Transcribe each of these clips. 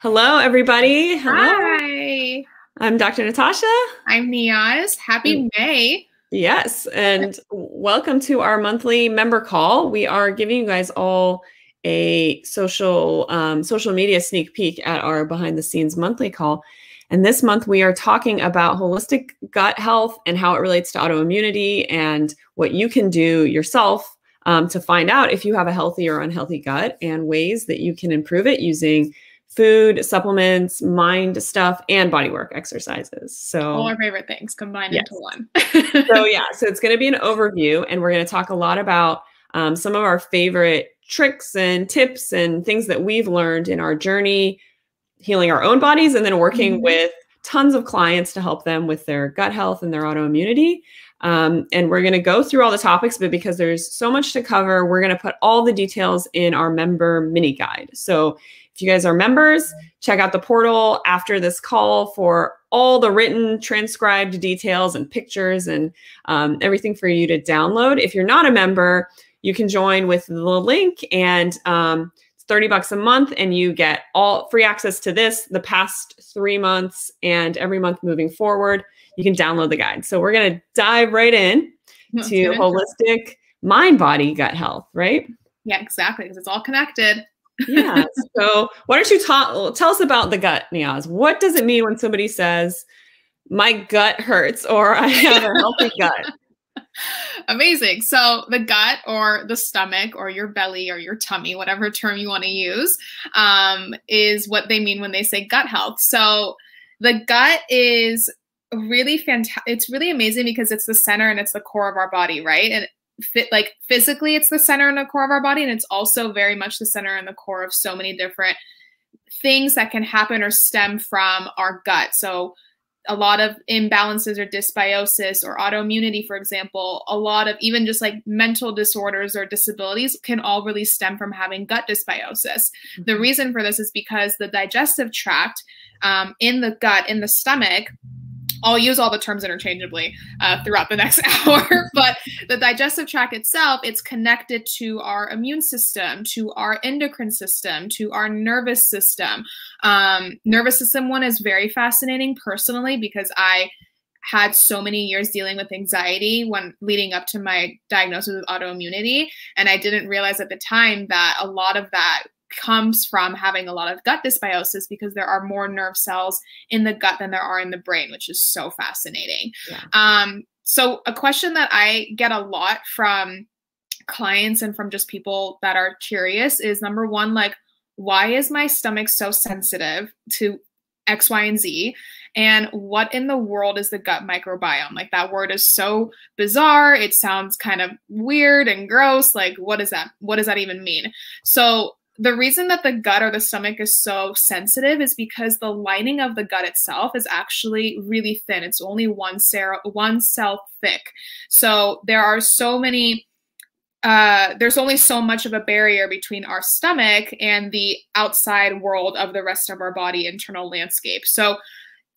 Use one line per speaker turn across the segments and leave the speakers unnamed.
Hello, everybody. Hello.
Hi.
I'm Dr. Natasha.
I'm Neeyaz. Happy May.
Yes, and welcome to our monthly member call. We are giving you guys all a social um, social media sneak peek at our behind the scenes monthly call. And this month we are talking about holistic gut health and how it relates to autoimmunity and what you can do yourself um, to find out if you have a healthy or unhealthy gut and ways that you can improve it using food, supplements, mind stuff, and bodywork exercises. So
all our favorite things combined yes. into one.
so yeah, so it's going to be an overview, and we're going to talk a lot about um, some of our favorite tricks and tips and things that we've learned in our journey healing our own bodies, and then working mm-hmm. with tons of clients to help them with their gut health and their autoimmunity. Um, and we're going to go through all the topics, but because there's so much to cover, we're going to put all the details in our member mini guide. So if you guys are members, check out the portal after this call for all the written, transcribed details and pictures and um, everything for you to download. If you're not a member, you can join with the link and um, 30 bucks a month and you get all free access to this the past three months and every month moving forward you can download the guide so we're going to dive right in That's to good. holistic mind body gut health right
yeah exactly because it's all connected
yeah. So why don't you talk tell us about the gut, Neeyaz? What does it mean when somebody says my gut hurts or I have a healthy gut?
Amazing. So the gut or the stomach or your belly or your tummy, whatever term you want to use, um, is what they mean when they say gut health. So the gut is really fantastic. It's really amazing because it's the center and it's the core of our body, right? And fit like physically it's the center and the core of our body and it's also very much the center and the core of so many different things that can happen or stem from our gut so a lot of imbalances or dysbiosis or autoimmunity for example a lot of even just like mental disorders or disabilities can all really stem from having gut dysbiosis mm-hmm. the reason for this is because the digestive tract um, in the gut in the stomach I'll use all the terms interchangeably uh, throughout the next hour, but the digestive tract itself, it's connected to our immune system, to our endocrine system, to our nervous system. Um, nervous system one is very fascinating personally because I had so many years dealing with anxiety when leading up to my diagnosis with autoimmunity. And I didn't realize at the time that a lot of that comes from having a lot of gut dysbiosis because there are more nerve cells in the gut than there are in the brain, which is so fascinating. Yeah. Um, so, a question that I get a lot from clients and from just people that are curious is number one, like, why is my stomach so sensitive to X, Y, and Z? And what in the world is the gut microbiome? Like that word is so bizarre. It sounds kind of weird and gross. Like, what is that? What does that even mean? So the reason that the gut or the stomach is so sensitive is because the lining of the gut itself is actually really thin. It's only one cell, one cell thick. So there are so many uh, there's only so much of a barrier between our stomach and the outside world of the rest of our body internal landscape. So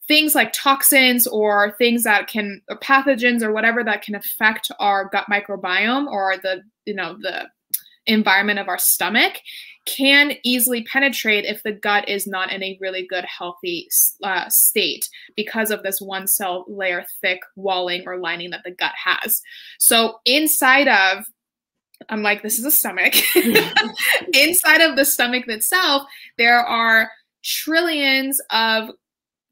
things like toxins or things that can or pathogens or whatever that can affect our gut microbiome or the you know the environment of our stomach can easily penetrate if the gut is not in a really good healthy uh, state because of this one cell layer thick walling or lining that the gut has. So inside of i'm like this is a stomach. Inside of the stomach itself there are trillions of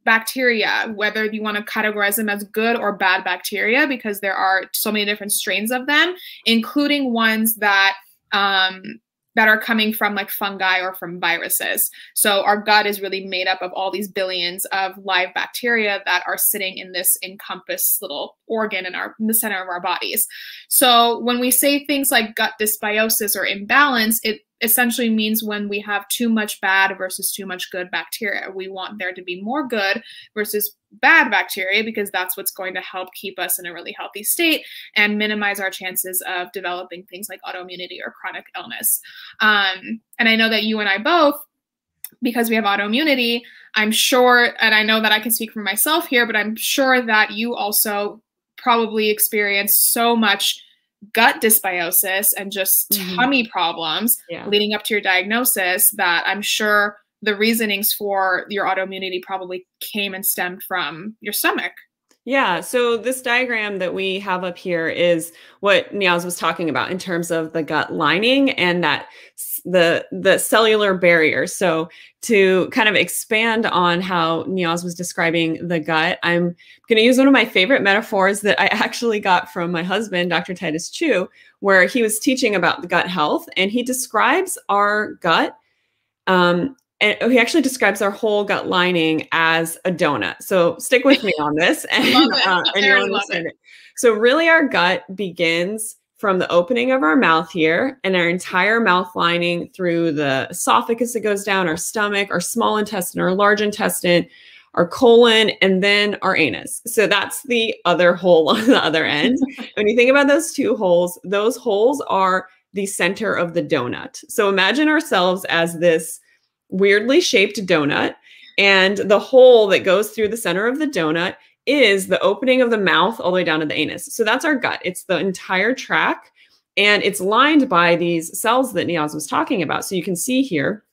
bacteria, whether you want to categorize them as good or bad bacteria, because there are so many different strains of them, including ones that um, that are coming from like fungi or from viruses. So our gut is really made up of all these billions of live bacteria that are sitting in this encompassed little organ in our in the center of our bodies. So when we say things like gut dysbiosis or imbalance, it essentially means when we have too much bad versus too much good bacteria. We want there to be more good versus bad bacteria because that's what's going to help keep us in a really healthy state and minimize our chances of developing things like autoimmunity or chronic illness. Um, and I know that you and I both because we have autoimmunity, I'm sure, and I know that I can speak for myself here, but I'm sure that you also probably experience so much gut dysbiosis and just mm-hmm. tummy problems yeah. leading up to your diagnosis that I'm sure the reasonings for your autoimmunity probably came and stemmed from your stomach.
Yeah, so this diagram that we have up here is what Neeyaz was talking about in terms of the gut lining and that the the cellular barrier. So to kind of expand on how Neeyaz was describing the gut, I'm going to use one of my favorite metaphors that I actually got from my husband, Dr. Titus Chiu, where he was teaching about the gut health, and he describes our gut um, and he actually describes our whole gut lining as a donut. So stick with me on this, and, uh, and you'll understand it. it. So really, our gut begins from the opening of our mouth here, and our entire mouth lining through the esophagus that goes down, our stomach, our small intestine, our large intestine, our colon, and then our anus. So that's the other hole on the other end. when you think about those two holes, those holes are the center of the donut. So imagine ourselves as this weirdly shaped donut. And the hole that goes through the center of the donut is the opening of the mouth all the way down to the anus. So that's our gut. It's the entire track. And it's lined by these cells that Neeyaz was talking about. So you can see here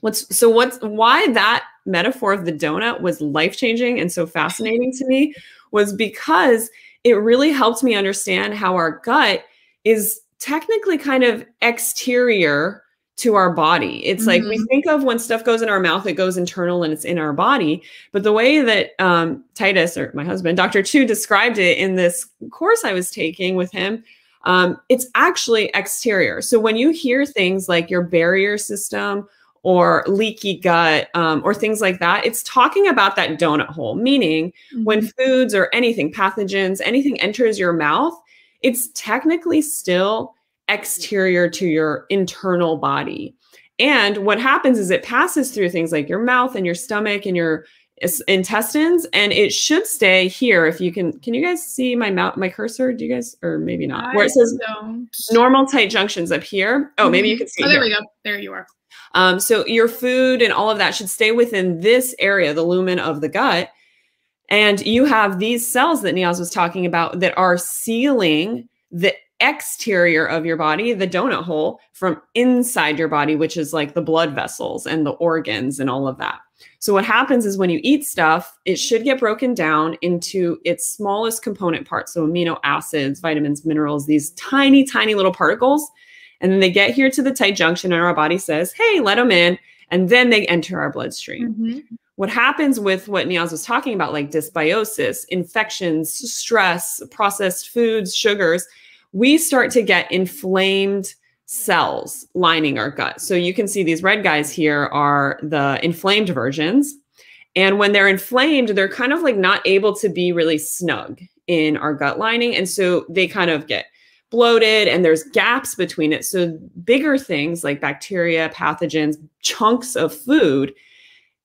what's so what's why that metaphor of the donut was life-changing and so fascinating to me was because it really helped me understand how our gut is technically kind of exterior to our body. It's mm-hmm. like we mm-hmm. think of when stuff goes in our mouth, it goes internal and it's in our body. But the way that um, Titus or my husband, Dr. Chiu, described it in this course I was taking with him, um, it's actually exterior. So when you hear things like your barrier system or leaky gut um, or things like that, it's talking about that donut hole, meaning mm-hmm. when foods or anything, pathogens, anything enters your mouth, it's technically still exterior to your internal body. And what happens is it passes through things like your mouth and your stomach and your intestines and it should stay here if you can can you guys see my mouth my cursor? Do you guys or maybe not? Where it says don't. normal tight junctions up here. Oh maybe you mm-hmm. can see
oh there we go. There you are.
Um, so your food and all of that should stay within this area the lumen of the gut. And you have these cells that Neeyaz was talking about that are sealing the exterior of your body, the donut hole, from inside your body, which is like the blood vessels and the organs and all of that. So, what happens is when you eat stuff, it should get broken down into its smallest component parts. So, amino acids, vitamins, minerals, these tiny, tiny little particles. And then they get here to the tight junction, and our body says, hey, let them in. And then they enter our bloodstream. Mm-hmm. What happens with what Neeyaz was talking about, like dysbiosis, infections, stress, processed foods, sugars, we start to get inflamed cells lining our gut. So you can see these red guys here are the inflamed versions. And when they're inflamed, they're kind of like not able to be really snug in our gut lining. And so they kind of get bloated and there's gaps between it. So bigger things like bacteria, pathogens, chunks of food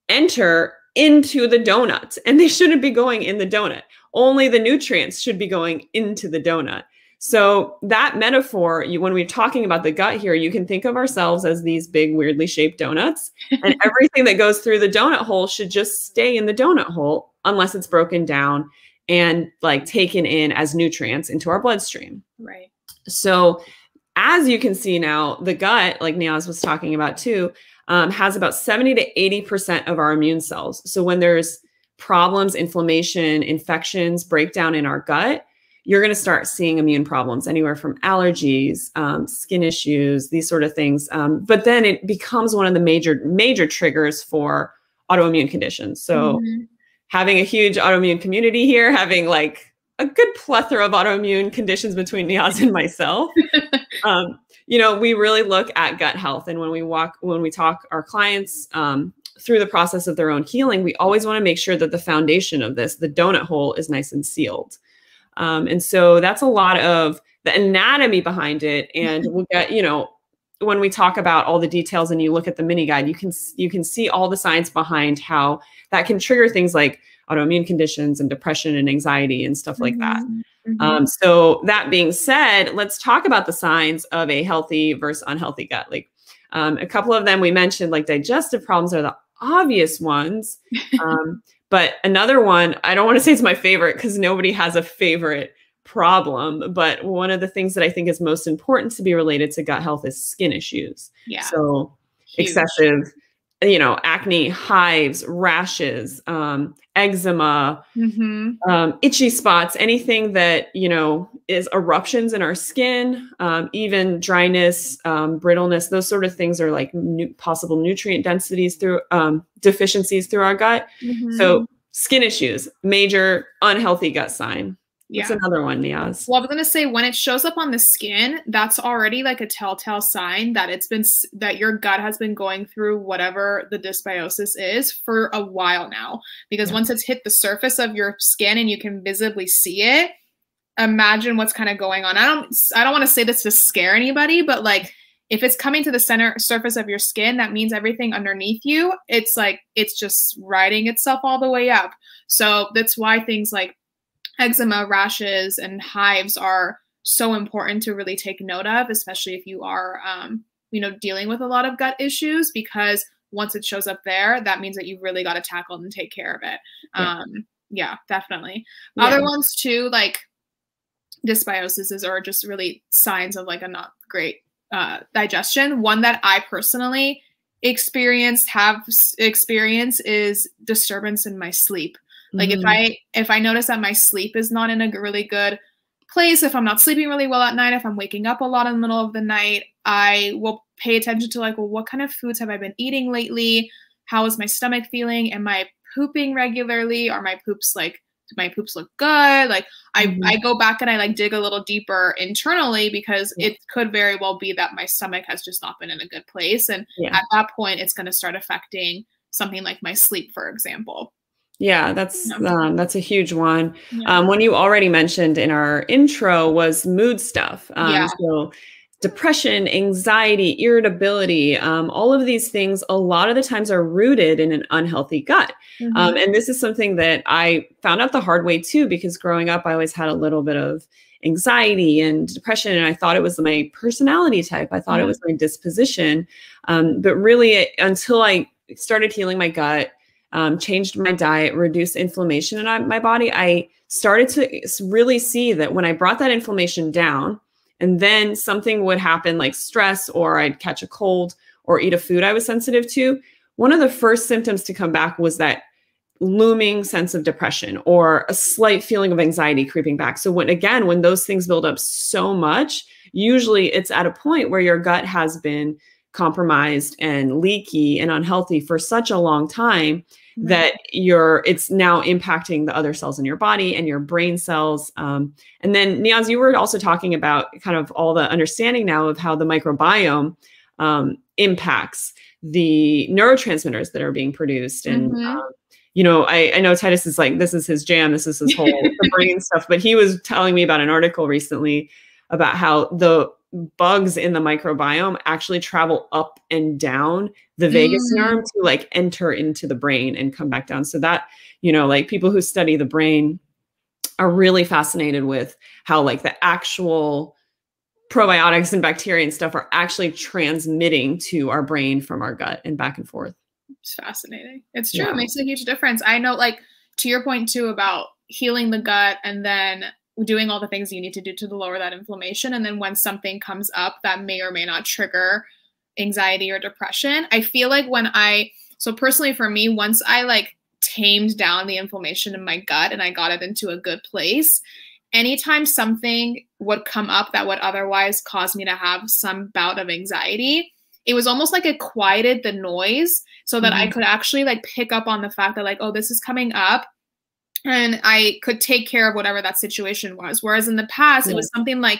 enter into the donut and they shouldn't be going in the donut. Only the nutrients should be going into the donut. So that metaphor, you, when we're talking about the gut here, you can think of ourselves as these big, weirdly shaped donuts, and everything that goes through the donut hole should just stay in the donut hole unless it's broken down and like taken in as nutrients into our bloodstream.
Right.
So as you can see now, the gut, like Neeyaz was talking about too, um, has about 70 to 80% of our immune cells. So when there's problems, inflammation, infections, breakdown in our gut, you're going to start seeing immune problems anywhere from allergies, um, skin issues, these sort of things. Um, but then it becomes one of the major major triggers for autoimmune conditions. So mm-hmm. having a huge autoimmune community here, having like a good plethora of autoimmune conditions between Neeyaz and myself. um, you know, we really look at gut health, and when we walk, when we talk our clients um, through the process of their own healing, we always want to make sure that the foundation of this, the donut hole, is nice and sealed. Um, and so that's a lot of the anatomy behind it. And we'll get, you know, when we talk about all the details and you look at the mini guide, you can you can see all the science behind how that can trigger things like autoimmune conditions and depression and anxiety and stuff like that. Mm-hmm. Um, so that being said, let's talk about the signs of a healthy versus unhealthy gut. Like um, a couple of them we mentioned, like digestive problems are the obvious ones. Um, but another one, I don't want to say it's my favorite because nobody has a favorite problem, but one of the things that I think is most important to be related to gut health is skin issues.
Yeah.
So Huge. excessive you know, acne, hives, rashes, um, eczema, mm-hmm. um, itchy spots, anything that, you know, is eruptions in our skin, um, even dryness, um, brittleness, those sort of things are like new, possible nutrient densities through um, deficiencies through our gut. Mm-hmm. So, skin issues, major unhealthy gut sign. Yeah. It's another one, Neeyaz.
Well, I was gonna say when it shows up on the skin, that's already like a telltale sign that it's been that your gut has been going through whatever the dysbiosis is for a while now. Because yeah. once it's hit the surface of your skin and you can visibly see it, imagine what's kind of going on. I don't I don't want to say this to scare anybody, but like if it's coming to the center surface of your skin, that means everything underneath you, it's like it's just riding itself all the way up. So that's why things like eczema, rashes, and hives are so important to really take note of, especially if you are, um, you know, dealing with a lot of gut issues, because once it shows up there, that means that you've really got to tackle and take care of it. Yeah. Um, yeah, definitely. Yeah. Other ones too, like dysbioses are just really signs of like a not great uh, digestion. One that I personally experienced have experience is disturbance in my sleep. Like mm-hmm. if I if I notice that my sleep is not in a really good place, if I'm not sleeping really well at night, if I'm waking up a lot in the middle of the night, I will pay attention to like, well, what kind of foods have I been eating lately? How is my stomach feeling? Am I pooping regularly? Are my poops like do my poops look good? Like I, mm-hmm. I go back and I like dig a little deeper internally because yeah. it could very well be that my stomach has just not been in a good place. And yeah. at that point it's gonna start affecting something like my sleep, for example.
Yeah, that's um, that's a huge one. Yeah. Um, one you already mentioned in our intro was mood stuff. Um, yeah. So depression, anxiety, irritability, um, all of these things, a lot of the times are rooted in an unhealthy gut. Mm-hmm. Um, and this is something that I found out the hard way too, because growing up, I always had a little bit of anxiety and depression, and I thought it was my personality type. I thought mm-hmm. it was my disposition. Um, but really, until I started healing my gut um, changed my diet, reduced inflammation in my body, I started to really see that when I brought that inflammation down, and then something would happen like stress, or I'd catch a cold, or eat a food I was sensitive to, one of the first symptoms to come back was that looming sense of depression or a slight feeling of anxiety creeping back. So when again, when those things build up so much, usually it's at a point where your gut has been compromised and leaky and unhealthy for such a long time that you're it's now impacting the other cells in your body and your brain cells um, and then Neeyaz, you were also talking about kind of all the understanding now of how the microbiome um, impacts the neurotransmitters that are being produced and mm-hmm. um, you know I, I know titus is like this is his jam this is his whole brain stuff but he was telling me about an article recently about how the bugs in the microbiome actually travel up and down the vagus mm. nerve to like enter into the brain and come back down. So that, you know, like people who study the brain are really fascinated with how like the actual probiotics and bacteria and stuff are actually transmitting to our brain from our gut and back and forth.
It's fascinating. It's true. Yeah. It makes a huge difference. I know like to your point too about healing the gut and then doing all the things you need to do to lower that inflammation. And then when something comes up that may or may not trigger anxiety or depression, I feel like when I, so personally for me, once I like tamed down the inflammation in my gut and I got it into a good place, anytime something would come up that would otherwise cause me to have some bout of anxiety, it was almost like it quieted the noise so that mm-hmm. I could actually like pick up on the fact that like, oh, this is coming up and I could take care of whatever that situation was. Whereas in the past, yeah. it was something like,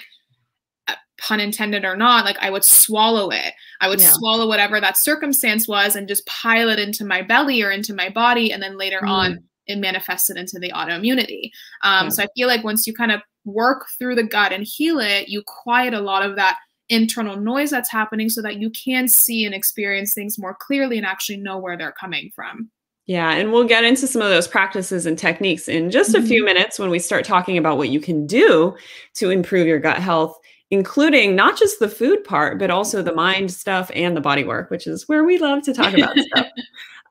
uh, pun intended or not, like I would swallow it. I would yeah. swallow whatever that circumstance was and just pile it into my belly or into my body. And then later mm. on, it manifested into the autoimmunity. Um, yeah. So I feel like once you kind of work through the gut and heal it, you quiet a lot of that internal noise that's happening so that you can see and experience things more clearly and actually know where they're coming from.
Yeah, and we'll get into some of those practices and techniques in just a few mm-hmm. minutes when we start talking about what you can do to improve your gut health, including not just the food part, but also the mind stuff and the body work, which is where we love to talk about stuff.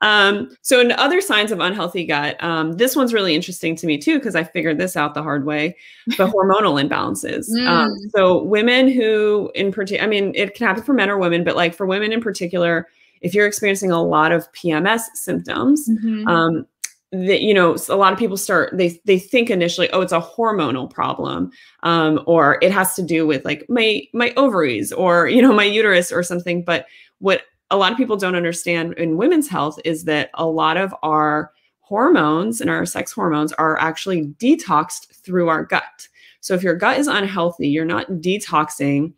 Um, so, in other signs of unhealthy gut, um, this one's really interesting to me too, because I figured this out the hard way the hormonal imbalances. Um, mm. Um, so, women who, in particular, I mean, it can happen for men or women, but like for women in particular, if you're experiencing a lot of PMS symptoms, mm-hmm. um, that you know a lot of people start they they think initially oh it's a hormonal problem um, or it has to do with like my my ovaries or you know my uterus or something but what a lot of people don't understand in women's health is that a lot of our hormones and our sex hormones are actually detoxed through our gut so if your gut is unhealthy you're not detoxing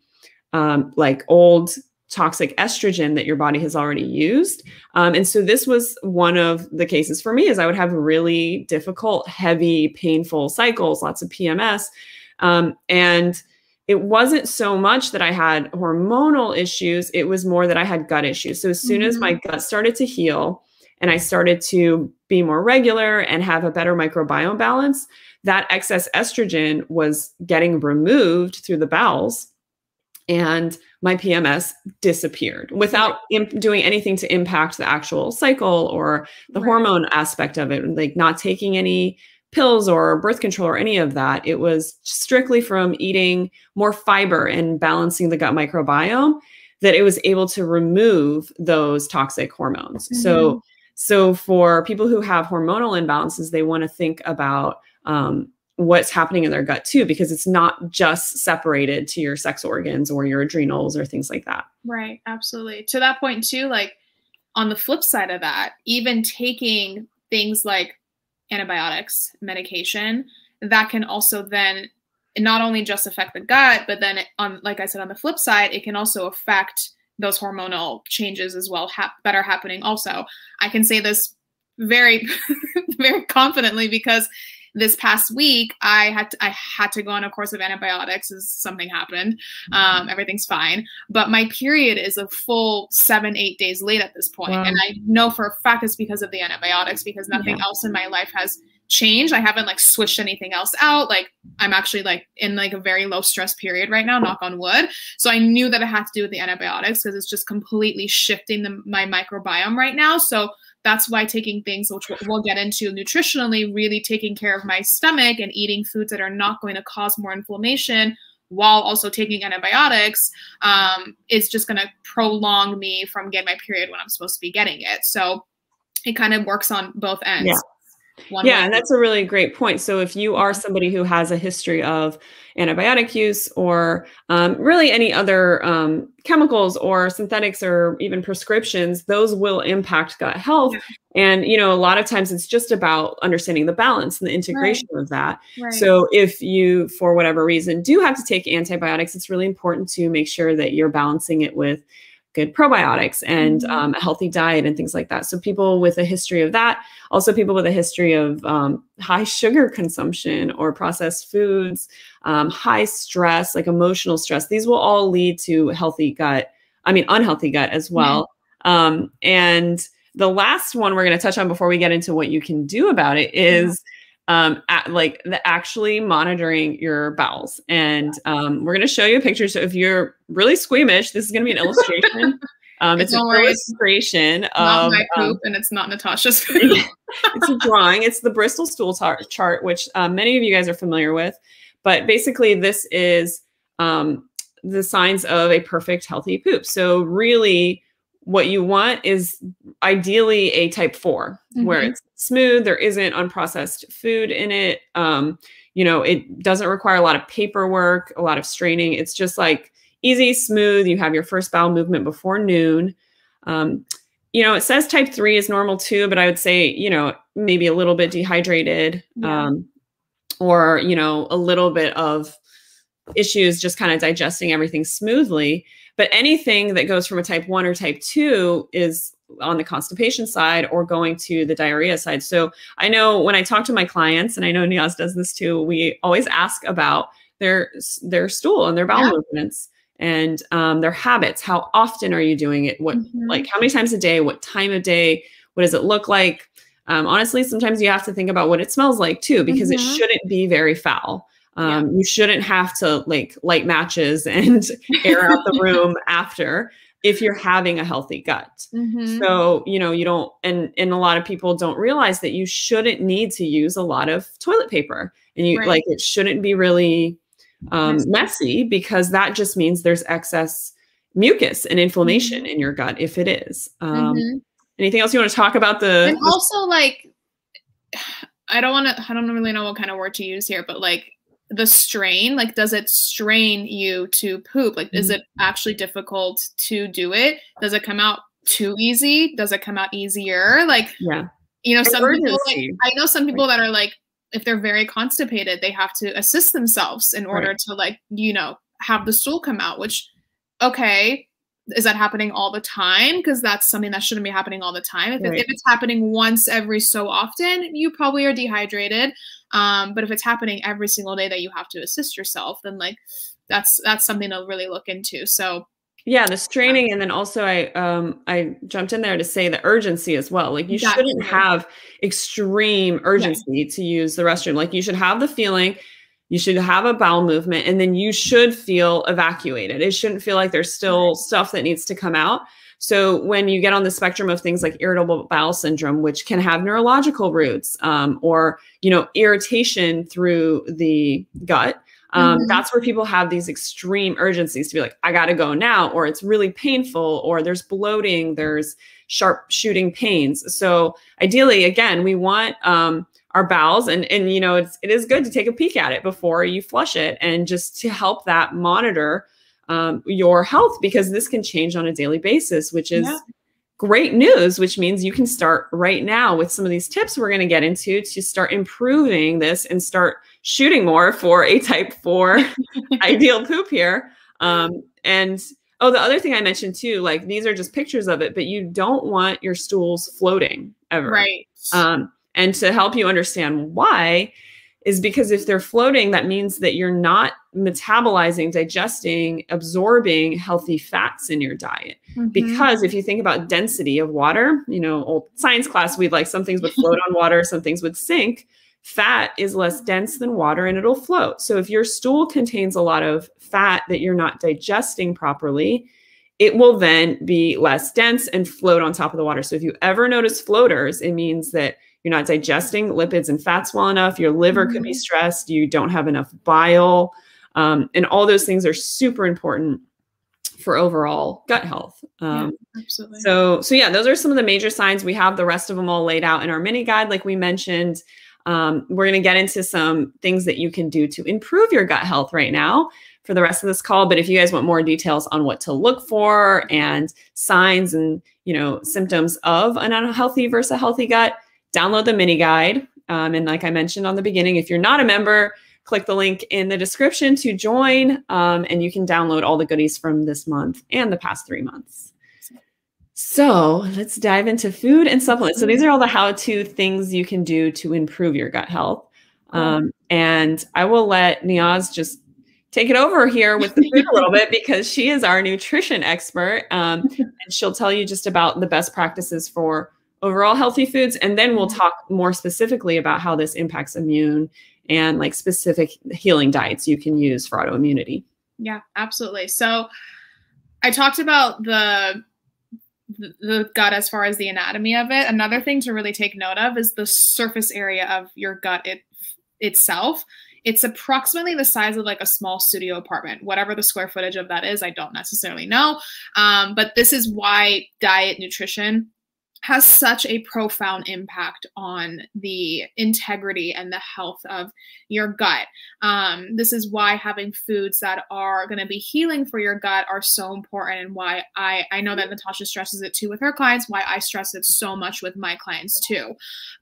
um, like old toxic estrogen that your body has already used. Um, and so this was one of the cases for me is I would have really difficult, heavy, painful cycles, lots of PMS. Um, and it wasn't so much that I had hormonal issues, it was more that I had gut issues. So as soon mm-hmm. as my mm-hmm. gut started to heal and I started to be more regular and have a better microbiome balance, that excess estrogen was getting removed through the bowels and my PMS disappeared without imp- doing anything to impact the actual cycle or the right. hormone aspect of it, like not taking any pills or birth control or any of that. It was strictly from eating more fiber and balancing the gut microbiome that it was able to remove those toxic hormones. Mm-hmm. So, so for people who have hormonal imbalances, they want to think about um, what's happening in their gut too because it's not just separated to your sex organs or your adrenals or things like that.
Right absolutely. To that point too like on the flip side of that even taking things like antibiotics medication that can also then not only just affect the gut but then on like i said on the flip side it can also affect those hormonal changes as well ha- that are happening also. I can say this very very confidently because this past week i had to, i had to go on a course of antibiotics as something happened um, mm-hmm. everything's fine but my period is a full seven eight days late at this point. Wow. and i know for a fact it's because of the antibiotics because nothing yeah. else in my life has changed i haven't like switched anything else out like i'm actually like in like a very low stress period right now knock on wood so i knew that it had to do with the antibiotics because it's just completely shifting the, my microbiome right now so that's why taking things which we'll get into nutritionally really taking care of my stomach and eating foods that are not going to cause more inflammation while also taking antibiotics um, is just going to prolong me from getting my period when i'm supposed to be getting it so it kind of works on both ends
yeah. One yeah, and that's a really great point. So, if you are somebody who has a history of antibiotic use or um, really any other um, chemicals or synthetics or even prescriptions, those will impact gut health. Yeah. And, you know, a lot of times it's just about understanding the balance and the integration right. of that. Right. So, if you, for whatever reason, do have to take antibiotics, it's really important to make sure that you're balancing it with good probiotics and mm-hmm. um, a healthy diet and things like that. So people with a history of that, also people with a history of um, high sugar consumption or processed foods, um, high stress, like emotional stress, these will all lead to healthy gut. I mean, unhealthy gut as well. Mm-hmm. and the last one we're going to touch on before we get into what you can do about it is um, at, like the actually monitoring your bowels. And um, we're going to show you a picture. So if you're really squeamish, this is going to be an illustration. Um, it's an illustration of
not my um, poop, and it's not Natasha's poop.
it's a drawing. It's the Bristol stool chart, which um, many of you guys are familiar with. But basically, this is um, the signs of a perfect healthy poop. So really, what you want is ideally a type 4 mm-hmm. where it's smooth there isn't unprocessed food in it. Um, you know it doesn't require a lot of paperwork a lot of straining. It's just like easy smooth. You have your first bowel movement before noon. Um, you know it says type 3 is normal too but i would say you know maybe a little bit dehydrated yeah. um, or you know a little bit of issues just kind of digesting everything smoothly. But anything that goes from a type 1 or type 2 is on the constipation side or going to the diarrhea side. So I know when I talk to my clients, and I know Neeyaz does this too, we always ask about their their stool and their bowel yeah. movements and um, their habits. How often are you doing it? What mm-hmm. like how many times a day? What time of day? What does it look like? Um, honestly, sometimes you have to think about what it smells like too, because mm-hmm. it shouldn't be very foul. Um, yeah. You shouldn't have to like light matches and air out the room after if you're having a healthy gut. Mm-hmm. So, you know, you don't and and a lot of people don't realize that you shouldn't need to use a lot of toilet paper. And you right. like it shouldn't be really um, messy because that just means there's excess mucus and inflammation mm-hmm. in your gut if it is. Um, mm-hmm. Anything else you want to talk about? The
and also like, I don't want to. I don't really know what kind of word to use here, but like the strain. Like, does it strain you to poop? Like, mm-hmm. is it actually difficult to do it? Does it come out too easy? Does it come out easier? Like,
yeah,
you know, some people. Like, I know some people that are like, if they're very constipated, they have to assist themselves in order right. to like, you know, have the stool come out. Which, okay, is that happening all the time? Because that's something that shouldn't be happening all the time. If, right. it, if it's happening once every so often, you probably are dehydrated. Um, but if it's happening every single day that you have to assist yourself, then like that's that's something to really look into. So
yeah, the straining, and then also I um I jumped in there to say the urgency as well. Like you shouldn't have extreme urgency to use the restroom. Like you should have the feeling you should have a bowel movement and then you should feel evacuated. It shouldn't feel like there's still stuff that needs to come out. So when you get on the spectrum of things like irritable bowel syndrome, which can have neurological roots um, or you know irritation through the gut, um, mm-hmm. that's where people have these extreme urgencies to be like, I got to go now, or it's really painful, or there's bloating, there's sharp shooting pains. So ideally, again, we want um, our bowels. And and you know it's it is good to take a peek at it before you flush it and just to help that monitor um, your health because this can change on a daily basis which is yeah. great news which means you can start right now with some of these tips we're going to get into to start improving this and start shooting more for a type 4 ideal poop here. Um, and oh the other thing i mentioned too like these are just pictures of it but you don't want your stools floating ever.
Right.
Um, and to help you understand why is because if they're floating, that means that you're not metabolizing, digesting, absorbing healthy fats in your diet. Mm-hmm. Because if you think about density of water, you know, old science class, we'd like some things would float on water, some things would sink. Fat is less dense than water and it'll float. So if your stool contains a lot of fat that you're not digesting properly, it will then be less dense and float on top of the water. So if you ever notice floaters, it means that you're not digesting lipids and fats well enough. Your liver mm-hmm. could be mm-hmm. stressed. You don't have enough bile. Um, and all those things are super important for overall gut health. Um, yeah, absolutely. So, so yeah, those are some of the major signs. We have the rest of them all laid out in our mini guide, like we mentioned. Um, we're going to get into some things that you can do to improve your gut health right now for the rest of this call. But if you guys want more details on what to look for and signs and you know symptoms of an unhealthy versus a healthy gut, download the mini guide. Um, and like I mentioned on the beginning, if you're not a member, click the link in the description to join, um, and you can download all the goodies from this month and the past three months. So let's dive into food and supplements. So these are all the how-to things you can do to improve your gut health. Um, and I will let Neeyaz just take it over here with the food a little bit because she is our nutrition expert, um, and she'll tell you just about the best practices for overall healthy foods. And then we'll mm-hmm. talk more specifically about how this impacts immune and like specific healing diets you can use for autoimmunity.
Yeah, absolutely. So I talked about the the gut as far as the anatomy of it. Another thing to really take note of is the surface area of your gut it, itself. It's approximately the size of like a small studio apartment. Whatever the square footage of that is, I don't necessarily know. Um, but this is why diet nutrition has such a profound impact on the integrity and the health of your gut. Um, this is why having foods that are going to be healing for your gut are so important, and why I I know that Natasha stresses it too with her clients. Why I stress it so much with my clients too.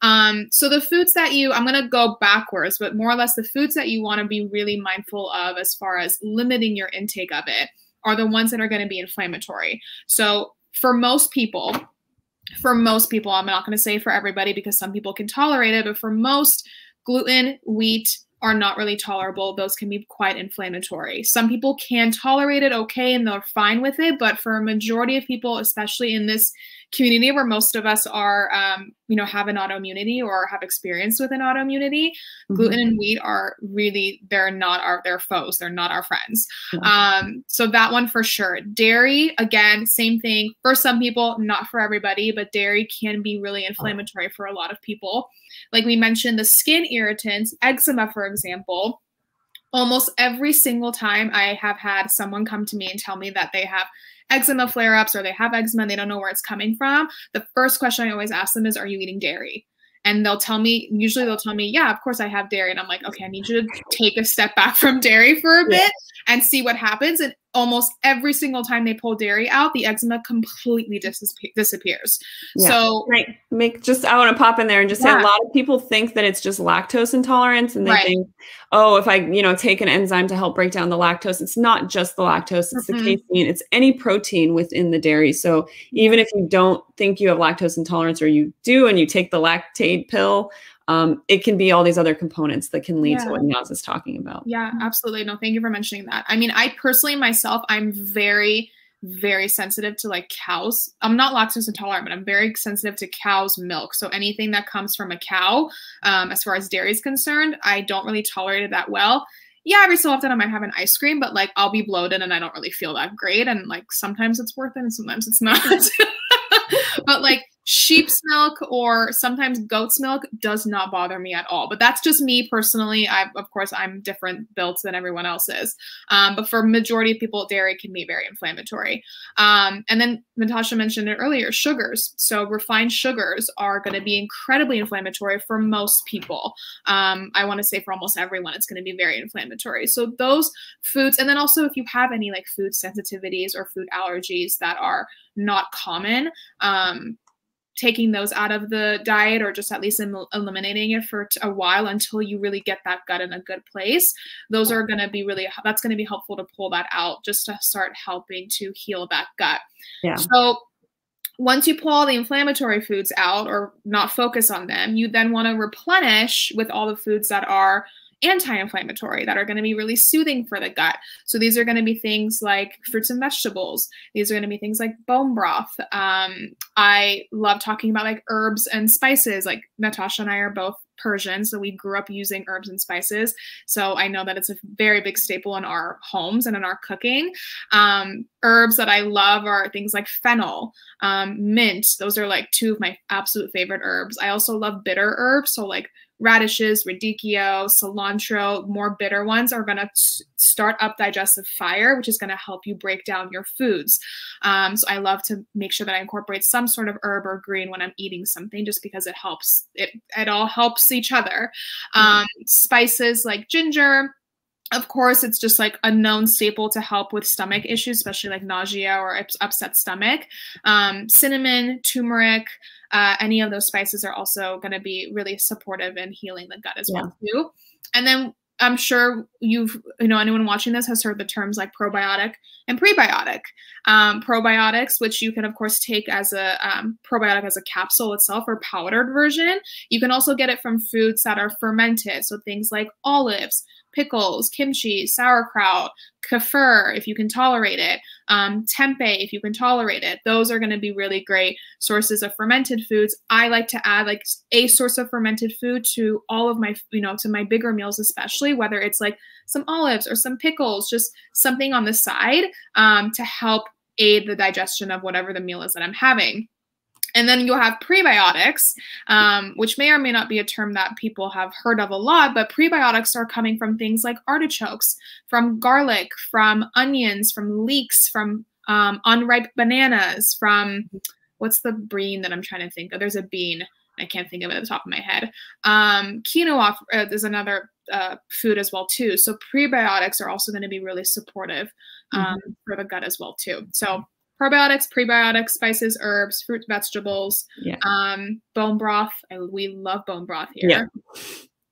Um, so the foods that you I'm going to go backwards, but more or less the foods that you want to be really mindful of as far as limiting your intake of it are the ones that are going to be inflammatory. So for most people for most people, I'm not going to say for everybody because some people can tolerate it, but for most, gluten, wheat, are not really tolerable. Those can be quite inflammatory. Some people can tolerate it okay and they're fine with it, but for a majority of people, especially in this community where most of us are, um, you know, have an autoimmunity or have experience with an autoimmunity, mm-hmm. gluten and wheat are really, they're not our, they're foes. They're not our friends. Mm-hmm. Um, so that one for sure. Dairy, again, same thing for some people, not for everybody, but dairy can be really inflammatory for a lot of people. Like we mentioned, the skin irritants, eczema, for example, almost every single time I have had someone come to me and tell me that they have eczema flare ups or they have eczema and they don't know where it's coming from, the first question I always ask them is, Are you eating dairy? and they'll tell me usually they'll tell me yeah of course i have dairy and i'm like okay i need you to take a step back from dairy for a bit yeah. And see what happens and almost every single time they pull dairy out the eczema completely dis- disappears yeah. so
right make just i want to pop in there and just yeah. say a lot of people think that it's just lactose intolerance and they right. think oh if i you know take an enzyme to help break down the lactose it's not just the lactose it's mm-hmm. the casein it's any protein within the dairy so even if you don't think you have lactose intolerance or you do and you take the Lactaid pill um, it can be all these other components that can lead yeah. to what Naz is talking about.
Yeah, absolutely. No, thank you for mentioning that. I mean, I personally myself, I'm very, very sensitive to like cows. I'm not lactose intolerant, but I'm very sensitive to cow's milk. So anything that comes from a cow, um, as far as dairy is concerned, I don't really tolerate it that well. Yeah, every so often I might have an ice cream, but like I'll be bloated and I don't really feel that great. And like sometimes it's worth it and sometimes it's not. but like sheep's milk or sometimes goat's milk does not bother me at all. But that's just me personally. I of course i'm different built than everyone else is. Um, but for majority of people dairy can be very inflammatory. Um, and then natasha mentioned it earlier sugars. So refined sugars are going to be incredibly inflammatory for most people. Um, i want to say for almost everyone it's going to be very inflammatory. So those foods and then also if you have any like food sensitivities or food allergies that are not common um, taking those out of the diet or just at least eliminating it for a while until you really get that gut in a good place those are going to be really that's going to be helpful to pull that out just to start helping to heal that gut. Yeah. So once you pull all the inflammatory foods out or not focus on them you then want to replenish with all the foods that are anti-inflammatory that are going to be really soothing for the gut. So these are going to be things like fruits and vegetables. These are going to be things like bone broth. Um, I love talking about like herbs and spices. Like Natasha and I are both Persian, so we grew up using herbs and spices. So I know that it's a very big staple in our homes and in our cooking. Um, herbs that I love are things like fennel, um, mint. Those are like two of my absolute favorite herbs. I also love bitter herbs, so like radishes, radicchio, cilantro, more bitter ones are going to start up digestive fire, which is going to help you break down your foods. Um, so I love to make sure that I incorporate some sort of herb or green when I'm eating something, just because it helps. It it all helps each other. Um, spices like ginger. Of course, it's just like a known staple to help with stomach issues, especially like nausea or upset stomach. Um, cinnamon, turmeric, uh, any of those spices are also going to be really supportive in healing the gut as yeah. well too. And then I'm sure you've, you know, anyone watching this has heard the terms like probiotic and prebiotic. Um, probiotics, which you can of course take as a um, probiotic as a capsule itself or powdered version. You can also get it from foods that are fermented, so things like olives, pickles, kimchi, sauerkraut, kefir, if you can tolerate it, um, tempeh, if you can tolerate it. Those are going to be really great sources of fermented foods. I like to add like a source of fermented food to all of my, you know, to my bigger meals, especially whether it's like some olives or some pickles, just something on the side um, to help aid the digestion of whatever the meal is that I'm having. And then you'll have prebiotics, um, which may or may not be a term that people have heard of a lot, but prebiotics are coming from things like artichokes, from garlic, from onions, from leeks, from um, unripe bananas, from what's the bean that I'm trying to think of? There's a bean. I can't think of it at the top of my head. Um, quinoa uh, is another uh, food as well too. So prebiotics are also going to be really supportive um, mm-hmm. for the gut as well too. So probiotics, prebiotics, spices, herbs, fruit, vegetables, yeah. um, bone broth. I, we love bone broth here. Yeah.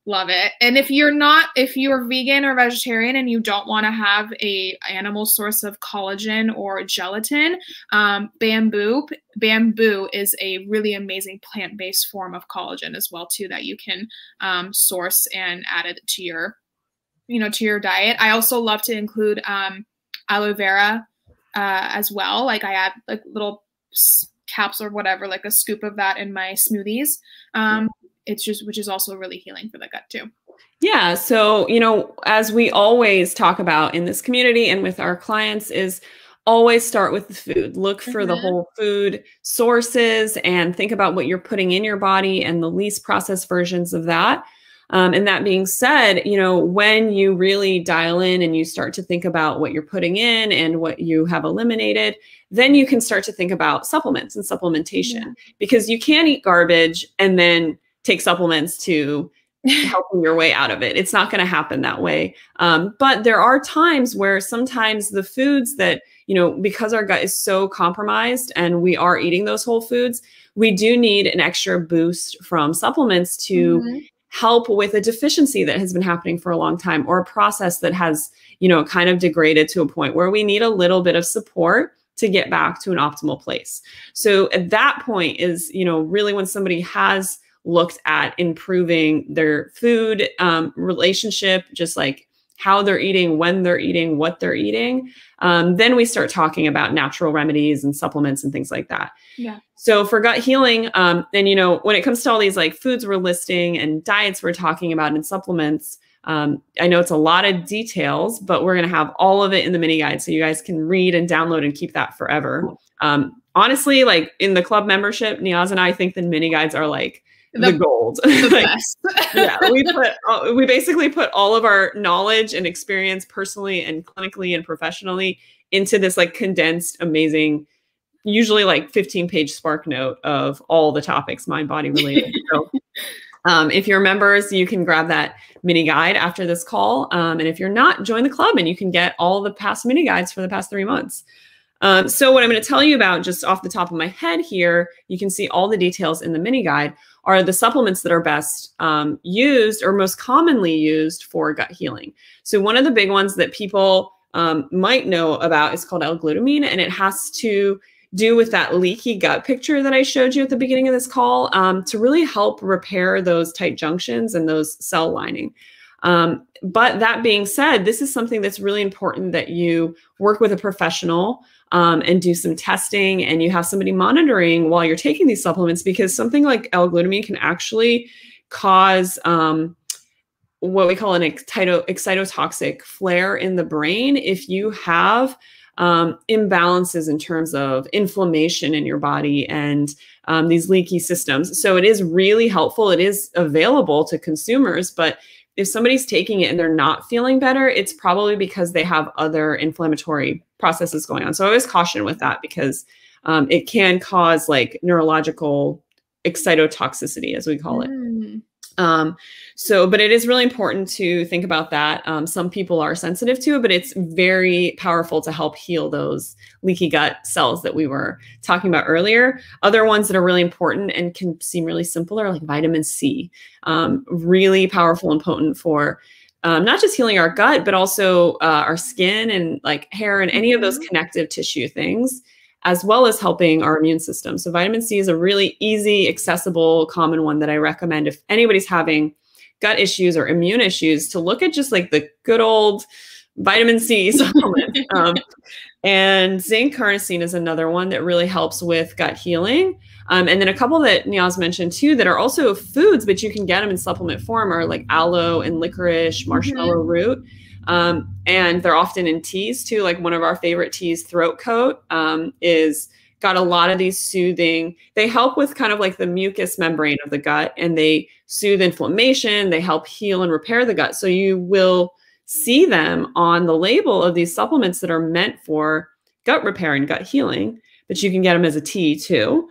Love it. And if you're not, if you're vegan or vegetarian and you don't want to have a animal source of collagen or gelatin, um, bamboo bamboo is a really amazing plant-based form of collagen as well too that you can um, source and add it to your, you know, to your diet. I also love to include um, aloe vera uh, as well. Like I add like little caps or whatever, like a scoop of that in my smoothies. Um, it's just which is also really healing for the gut too.
Yeah. So, you know, as we always talk about in this community and with our clients, is always start with the food. Look for mm-hmm. the whole food sources and think about what you're putting in your body and the least processed versions of that. Um, and that being said, you know, when you really dial in and you start to think about what you're putting in and what you have eliminated, then you can start to think about supplements and supplementation yeah. because you can't eat garbage and then take supplements to helping your way out of it. It's not going to happen that way. Um, but there are times where sometimes the foods that, you know, because our gut is so compromised and we are eating those whole foods, we do need an extra boost from supplements to mm-hmm. Help with a deficiency that has been happening for a long time or a process that has, you know, kind of degraded to a point where we need a little bit of support to get back to an optimal place. So at that point is, you know, really when somebody has looked at improving their food um, relationship, just like how they're eating, when they're eating, what they're eating, um, then we start talking about natural remedies and supplements and things like that.
Yeah.
So for gut healing, um, and you know, when it comes to all these like foods we're listing and diets we're talking about and supplements, um, I know it's a lot of details, but we're going to have all of it in the mini guide so you guys can read and download and keep that forever. Um, honestly, like in the club membership, Neeyaz and I think the mini guides are like the, the gold. The like, yeah, we put uh, we basically put all of our knowledge and experience personally and clinically and professionally into this like condensed, amazing, usually like 15 page spark note of all the topics mind body related. so um, if you're members, you can grab that mini guide after this call. Um, and if you're not, join the club and you can get all the past mini guides for the past three months. Um, so what I'm going to tell you about just off the top of my head here, you can see all the details in the mini guide, are the supplements that are best um, used or most commonly used for gut healing. So one of the big ones that people um, might know about is called L-glutamine, and it has to do with that leaky gut picture that I showed you at the beginning of this call um, to really help repair those tight junctions and those cell lining. Um, but that being said, this is something that's really important that you work with a professional um, and do some testing and you have somebody monitoring while you're taking these supplements because something like L-glutamine can actually cause um, what we call an excitotoxic flare in the brain if you have um, imbalances in terms of inflammation in your body and um, these leaky systems. So it is really helpful. It is available to consumers, but if somebody's taking it and they're not feeling better, it's probably because they have other inflammatory processes going on. So I always caution with that because um, it can cause like neurological excitotoxicity, as we call it. Mm. Um, so, but it is really important to think about that. Um, some people are sensitive to it, but it's very powerful to help heal those leaky gut cells that we were talking about earlier. Other ones that are really important and can seem really simple are like vitamin C, um, really powerful and potent for um, not just healing our gut, but also uh, our skin and like hair and any of those mm-hmm. connective tissue things as well as helping our immune system. So vitamin C is a really easy, accessible, common one that I recommend if anybody's having gut issues or immune issues to look at just like the good old vitamin C supplement. um, and zinc carnosine is another one that really helps with gut healing. Um, and then a couple that Neeyaz mentioned too that are also foods, but you can get them in supplement form are like aloe and licorice, marshmallow mm-hmm. root. Um, and they're often in teas too. Like one of our favorite teas, Throat Coat, um, is got a lot of these soothing. They help with kind of like the mucous membrane of the gut and they soothe inflammation. They help heal and repair the gut. So you will see them on the label of these supplements that are meant for gut repair and gut healing, but you can get them as a tea too.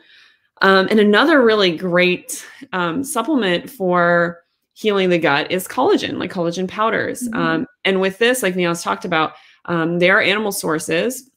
Um, and another really great um, supplement for healing the gut is collagen, like collagen powders. Mm-hmm. Um, and with this, like Neeyaz talked about, um, they are animal sources.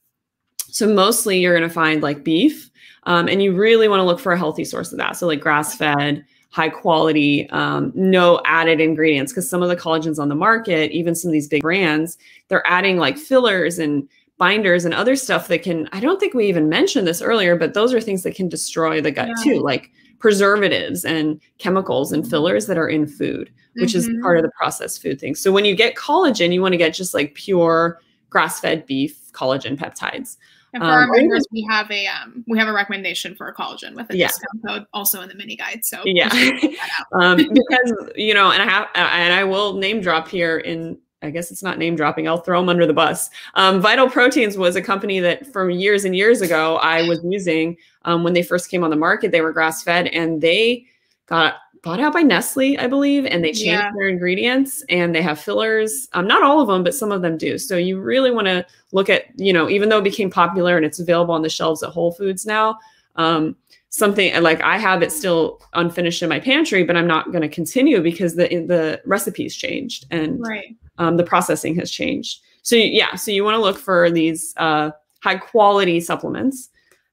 So mostly you're going to find like beef, um, and you really want to look for a healthy source of that. So like grass fed, high quality, um, no added ingredients. Because some of the collagens on the market, even some of these big brands, they're adding like fillers and binders and other stuff that can. I don't think we even mentioned this earlier, but those are things that can destroy the gut yeah. too, like preservatives and chemicals and fillers that are in food, which mm-hmm. is part of the processed food thing. So when you get collagen, you want to get just like pure grass-fed beef collagen peptides.
And for um, our members, we have a um, we have a recommendation for a collagen with a yeah. discount code also in the mini guide. So
yeah, um, because you know, and I have and I will name drop here in I guess it's not name dropping. I'll throw them under the bus. Um, Vital Proteins was a company that from years and years ago I was using um, when they first came on the market. They were grass fed and they got bought out by Nestle, I believe, and they changed yeah. their ingredients and they have fillers. Um, not all of them, but some of them do. So you really want to look at, you know, even though it became popular and it's available on the shelves at Whole Foods now, um, something like I have it still unfinished in my pantry, but I'm not going to continue because the the recipes changed and
right.
Um, the processing has changed. So yeah, so you want to look for these uh, high quality supplements.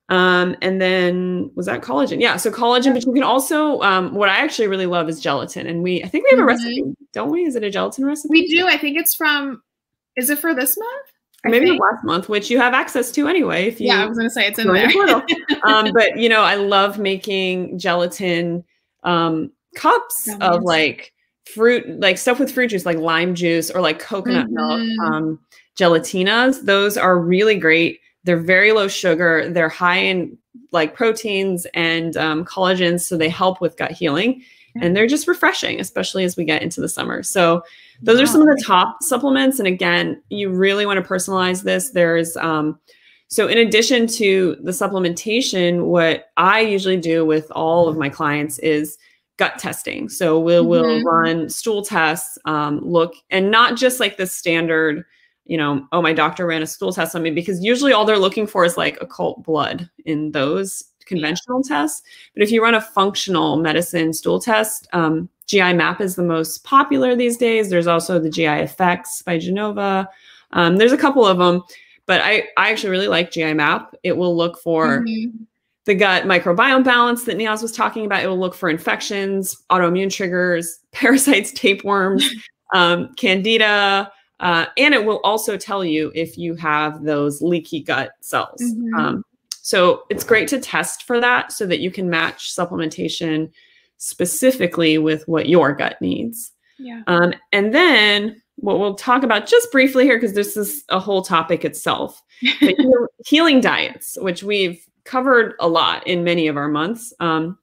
Um, and then was that collagen? Yeah, so collagen, but you can also um, what I actually really love is gelatin, and we I think we have a mm-hmm. recipe, don't we? Is it a gelatin recipe?
We do. I think it's from. Is it for this month?
maybe last month, which you have access to anyway. If you
yeah, I was gonna say it's in there. The
um, but you know, I love making gelatin um, cups of like fruit, like stuff with fruit juice, like lime juice or like coconut mm-hmm. milk um, gelatinas. Those are really great they're very low sugar. They're high in like proteins and um, collagens, so they help with gut healing. And they're just refreshing, especially as we get into the summer. So those are some of the top supplements. And again, you really want to personalize this. There's um, so in addition to the supplementation, what I usually do with all of my clients is gut testing. So we'll, mm-hmm. we'll run stool tests, um, look, and not just like the standard you know, oh, my doctor ran a stool test on me because usually all they're looking for is like occult blood in those conventional yeah. tests. But if you run a functional medicine stool test, um, GI-MAP is the most popular these days. There's also the GI effects by Genova. Um, there's a couple of them, but I, I actually really like GI-MAP. It will look for mm-hmm. The gut microbiome balance that Neeyaz was talking about. It will look for infections, autoimmune triggers, parasites, tapeworms, um, candida, uh, and it will also tell you if you have those leaky gut cells. Mm-hmm. Um, so it's great to test for that so that you can match supplementation specifically with what your gut needs.
Yeah.
Um, and then what we'll talk about just briefly here, because this is a whole topic itself, healing diets, which we've covered a lot in many of our months. Um,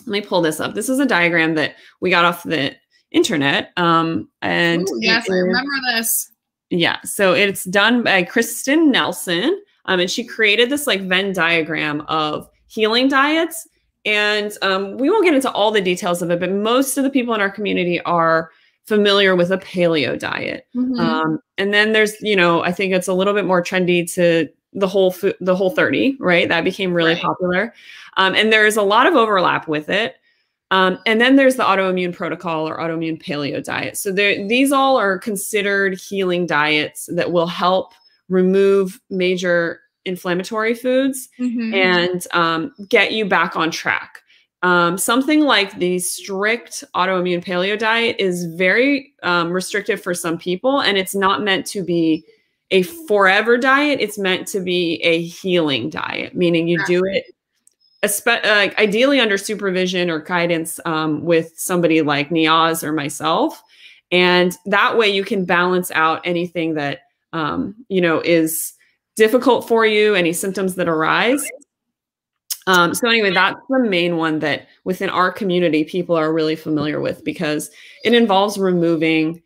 let me pull this up. This is a diagram that we got off the internet. Um, and
Ooh, yes, I remember this.
Yeah, so it's done by Kristen Nelson, um, and she created this like Venn diagram of healing diets. And um, we won't get into all the details of it, but most of the people in our community are familiar with a paleo diet. Mm-hmm. Um, and then there's, you know, I think it's a little bit more trendy to the whole food, the Whole30, right? That became really right. popular. Um, and there's a lot of overlap with it. Um, and then there's the autoimmune protocol or autoimmune paleo diet. So these all are considered healing diets that will help remove major inflammatory foods mm-hmm. and um, get you back on track. Um, something like the strict autoimmune paleo diet is very um, restrictive for some people, and it's not meant to be a forever diet. It's meant to be a healing diet, meaning you do it uh, ideally under supervision or guidance um, with somebody like Neeyaz or myself. And that way you can balance out anything that, um, you know, is difficult for you, any symptoms that arise. Um, so anyway, that's the main one that within our community, people are really familiar with because it involves removing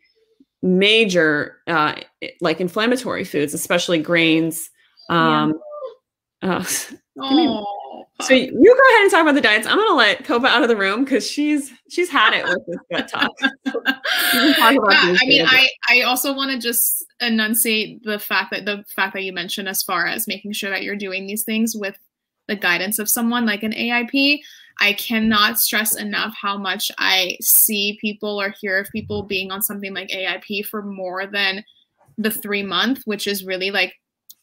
major, uh, like inflammatory foods, especially grains. Um, yeah. uh, so you go ahead and talk about the diets. I'm gonna let Copa out of the room because she's she's had it with this gut talk. So
yeah, I mean, I I also want to just enunciate the fact that the fact that you mentioned as far as making sure that you're doing these things with the guidance of someone like an AIP. I cannot stress enough how much I see people or hear of people being on something like AIP for more than the three month, which is really like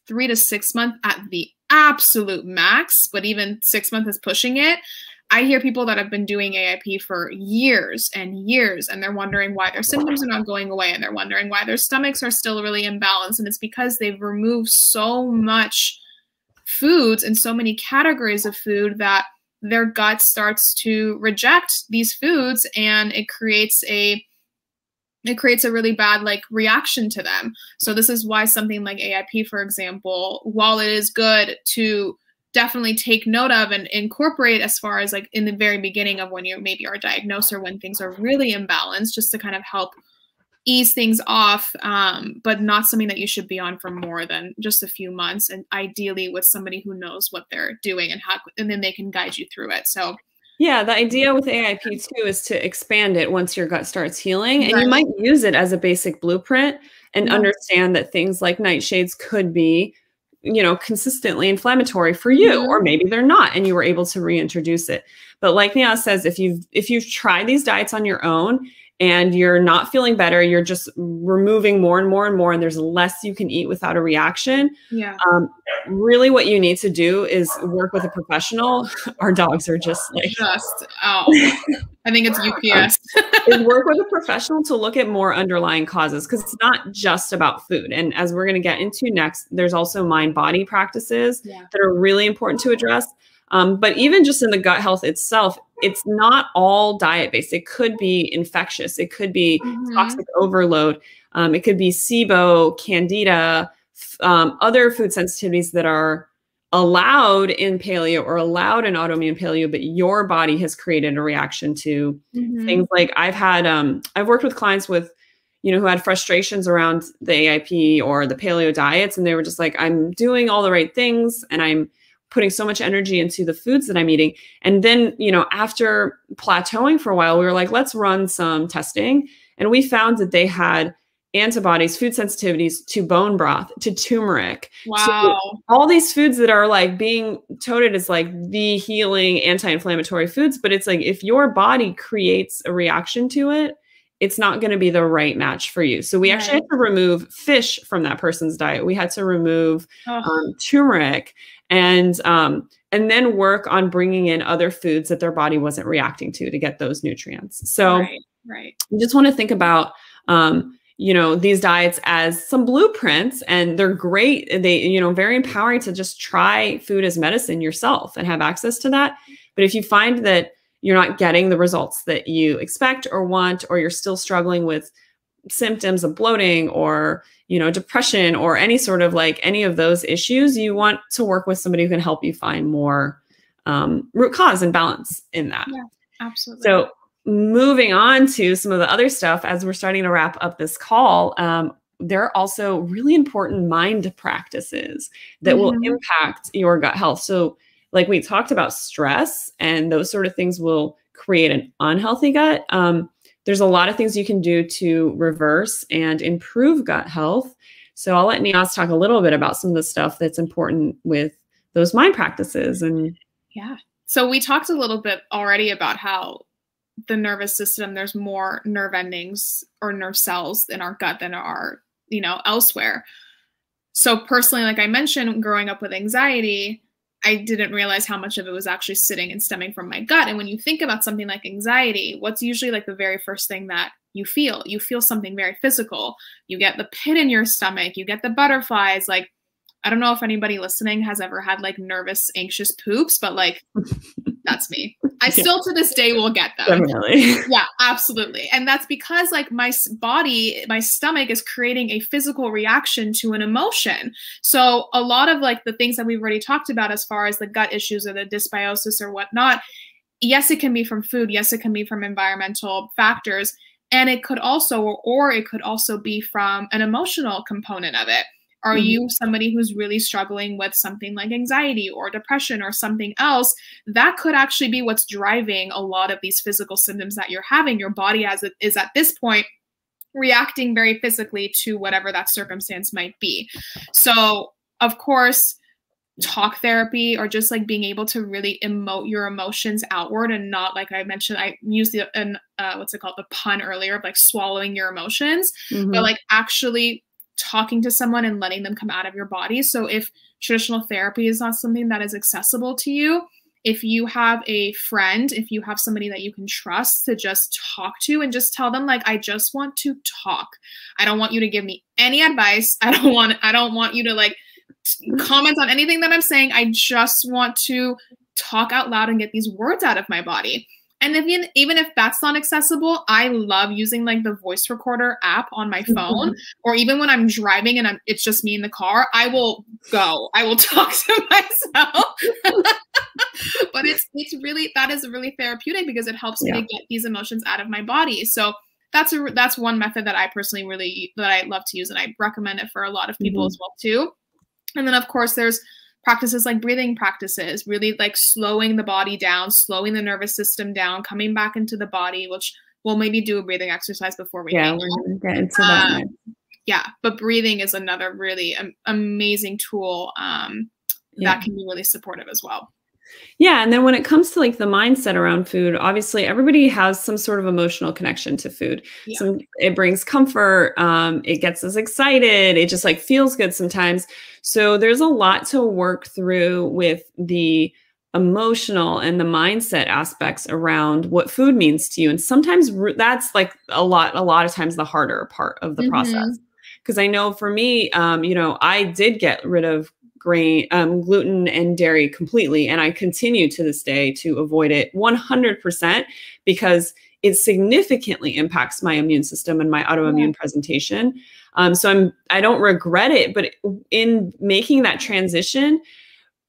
three to six months at the absolute max, but even six months is pushing it. I hear people that have been doing AIP for years and years, and they're wondering why their symptoms are not going away, and they're wondering why their stomachs are still really imbalanced. And it's because they've removed so much foods and so many categories of food that their gut starts to reject these foods, and it creates a it creates a really bad like reaction to them. So this is why something like AIP, for example, while it is good to definitely take note of and incorporate as far as like in the very beginning of when you maybe are diagnosed or when things are really imbalanced, just to kind of help ease things off, um, but not something that you should be on for more than just a few months, and ideally with somebody who knows what they're doing and how, and then they can guide you through it. So
Yeah, the idea with AIP too is to expand it once your gut starts healing. And right. you might use it as a basic blueprint and mm-hmm. understand that things like nightshades could be, you know, consistently inflammatory for you, mm-hmm. or maybe they're not, and you were able to reintroduce it. But like Nia says, if you've if you've tried these diets on your own and you're not feeling better, you're just removing more and more and more, and there's less you can eat without a reaction.
Yeah.
Um, really, what you need to do is work with a professional. Our dogs are just like
just oh, I think it's UPS.
is work with a professional to look at more underlying causes because it's not just about food. And as we're going to get into next, there's also mind body practices yeah. that are really important to address. Um, but even just in the gut health itself, it's not all diet based. It could be infectious. It could be mm-hmm. toxic overload. Um, it could be SIBO, candida, um, other food sensitivities that are allowed in paleo or allowed in autoimmune paleo, but your body has created a reaction to mm-hmm. things like I've had, um, I've worked with clients with, you know, who had frustrations around the AIP or the paleo diets, and they were just like, I'm doing all the right things and I'm putting so much energy into the foods that I'm eating. And then, you know, after plateauing for a while, we were like, let's run some testing. And we found that they had antibodies, food sensitivities to bone broth, to turmeric.
Wow.
So all these foods that are like being touted as like the healing anti-inflammatory foods, but it's like if your body creates a reaction to it, it's not going to be the right match for you. So we right. actually had to remove fish from that person's diet. We had to remove um, turmeric and um, and then work on bringing in other foods that their body wasn't reacting to to get those nutrients. So
right, right.
you just want to think about um, you know these diets as some blueprints and they're great they you know very empowering to just try food as medicine yourself and have access to that but if you find that you're not getting the results that you expect or want, or you're still struggling with symptoms of bloating or you know depression or any sort of like any of those issues you want to work with somebody who can help you find more um, root cause and balance in that
yeah absolutely
so moving on to some of the other stuff as we're starting to wrap up this call um, there are also really important mind practices that mm-hmm. will impact your gut health so like we talked about stress and those sort of things will create an unhealthy gut. Um, there's a lot of things you can do to reverse and improve gut health. So I'll let Neeyaz talk a little bit about some of the stuff that's important with those mind practices and
yeah. So we talked a little bit already about how the nervous system there's more nerve endings or nerve cells in our gut than are, you know, elsewhere. So personally like I mentioned growing up with anxiety, I didn't realize how much of it was actually sitting and stemming from my gut. And when you think about something like anxiety, what's usually like the very first thing that you feel? You feel something very physical. You get the pit in your stomach, you get the butterflies. Like, I don't know if anybody listening has ever had like nervous, anxious poops, but like that's me. I still to this day will get them.
Definitely.
Yeah, absolutely. And that's because like my body, my stomach is creating a physical reaction to an emotion. So a lot of like the things that we've already talked about as far as the gut issues or the dysbiosis or whatnot, yes, it can be from food. Yes, it can be from environmental factors. And it could also, or it could also be from an emotional component of it. Are mm-hmm. you somebody who's really struggling with something like anxiety or depression or something else? That could actually be what's driving a lot of these physical symptoms that you're having. Your body as it is at this point reacting very physically to whatever that circumstance might be. So, of course, talk therapy or just like being able to really emote your emotions outward and not like I mentioned I used the an uh, what's it called the pun earlier of like swallowing your emotions mm-hmm. but like actually talking to someone and letting them come out of your body. So if traditional therapy is not something that is accessible to you, if you have a friend, if you have somebody that you can trust to just talk to and just tell them like I just want to talk. I don't want you to give me any advice. I don't want I don't want you to like comment on anything that I'm saying. I just want to talk out loud and get these words out of my body. And even even if that's not accessible, I love using like the voice recorder app on my phone, mm-hmm. or even when I'm driving and I'm, it's just me in the car, I will go. I will talk to myself. but it's it's really that is really therapeutic because it helps yeah. me to get these emotions out of my body. So that's a that's one method that I personally really that I love to use, and I recommend it for a lot of people mm-hmm. as well too. And then of course there's practices like breathing practices, really like slowing the body down, slowing the nervous system down, coming back into the body, which we'll maybe do a breathing exercise before we
yeah, we're gonna get into that. Um,
yeah, but breathing is another really um, amazing tool um, yeah. that can be really supportive as well.
Yeah. And then when it comes to like the mindset around food, obviously everybody has some sort of emotional connection to food. Yeah. Some it brings comfort, um, it gets us excited, it just like feels good sometimes. So there's a lot to work through with the emotional and the mindset aspects around what food means to you. And sometimes that's like a lot, a lot of times the harder part of the mm-hmm. process. Because I know for me, um, you know, I did get rid of grain, um, gluten, and dairy completely. And I continue to this day to avoid it 100% because it significantly impacts my immune system and my autoimmune yeah. presentation. Um, so I'm I don't regret it, but in making that transition,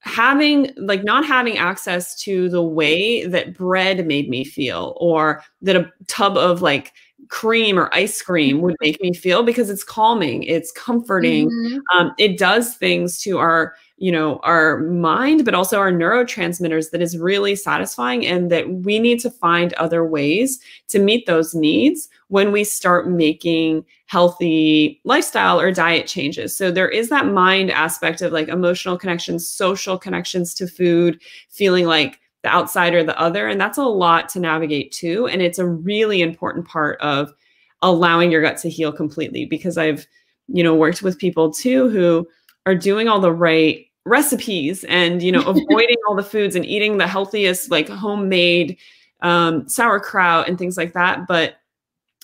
having like not having access to the way that bread made me feel or that a tub of like cream or ice cream would make me feel because it's calming it's comforting mm-hmm. um, it does things to our you know our mind but also our neurotransmitters that is really satisfying and that we need to find other ways to meet those needs when we start making healthy lifestyle or diet changes so there is that mind aspect of like emotional connections social connections to food feeling like the outsider, the other. And that's a lot to navigate too. And it's a really important part of allowing your gut to heal completely because I've, you know, worked with people too who are doing all the right recipes and, you know, avoiding all the foods and eating the healthiest, like homemade um, sauerkraut and things like that. But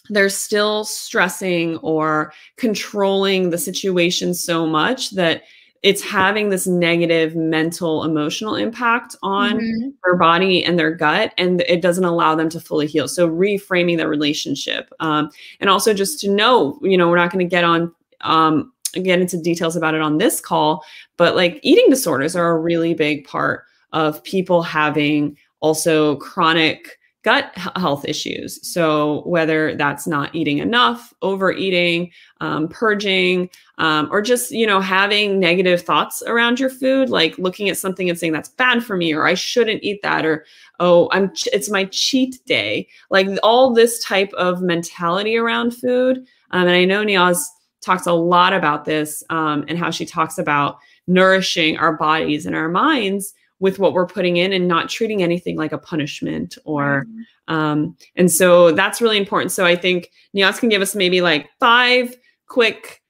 they're still stressing or controlling the situation so much that it's having this negative mental emotional impact on mm-hmm. their body and their gut and it doesn't allow them to fully heal so reframing the relationship um, and also just to know you know we're not going to get on um, get into details about it on this call but like eating disorders are a really big part of people having also chronic gut health issues. So, whether that's not eating enough, overeating, um, purging, um, or just, you know, having negative thoughts around your food, like looking at something and saying that's bad for me, or I shouldn't eat that, or, oh, I'm, it's my cheat day. Like all this type of mentality around food. Um, and I know Neeyaz talks a lot about this um, and how she talks about nourishing our bodies and our minds with what we're putting in and not treating anything like a punishment or um, and so that's really important so i think Neeyaz can give us maybe like five quick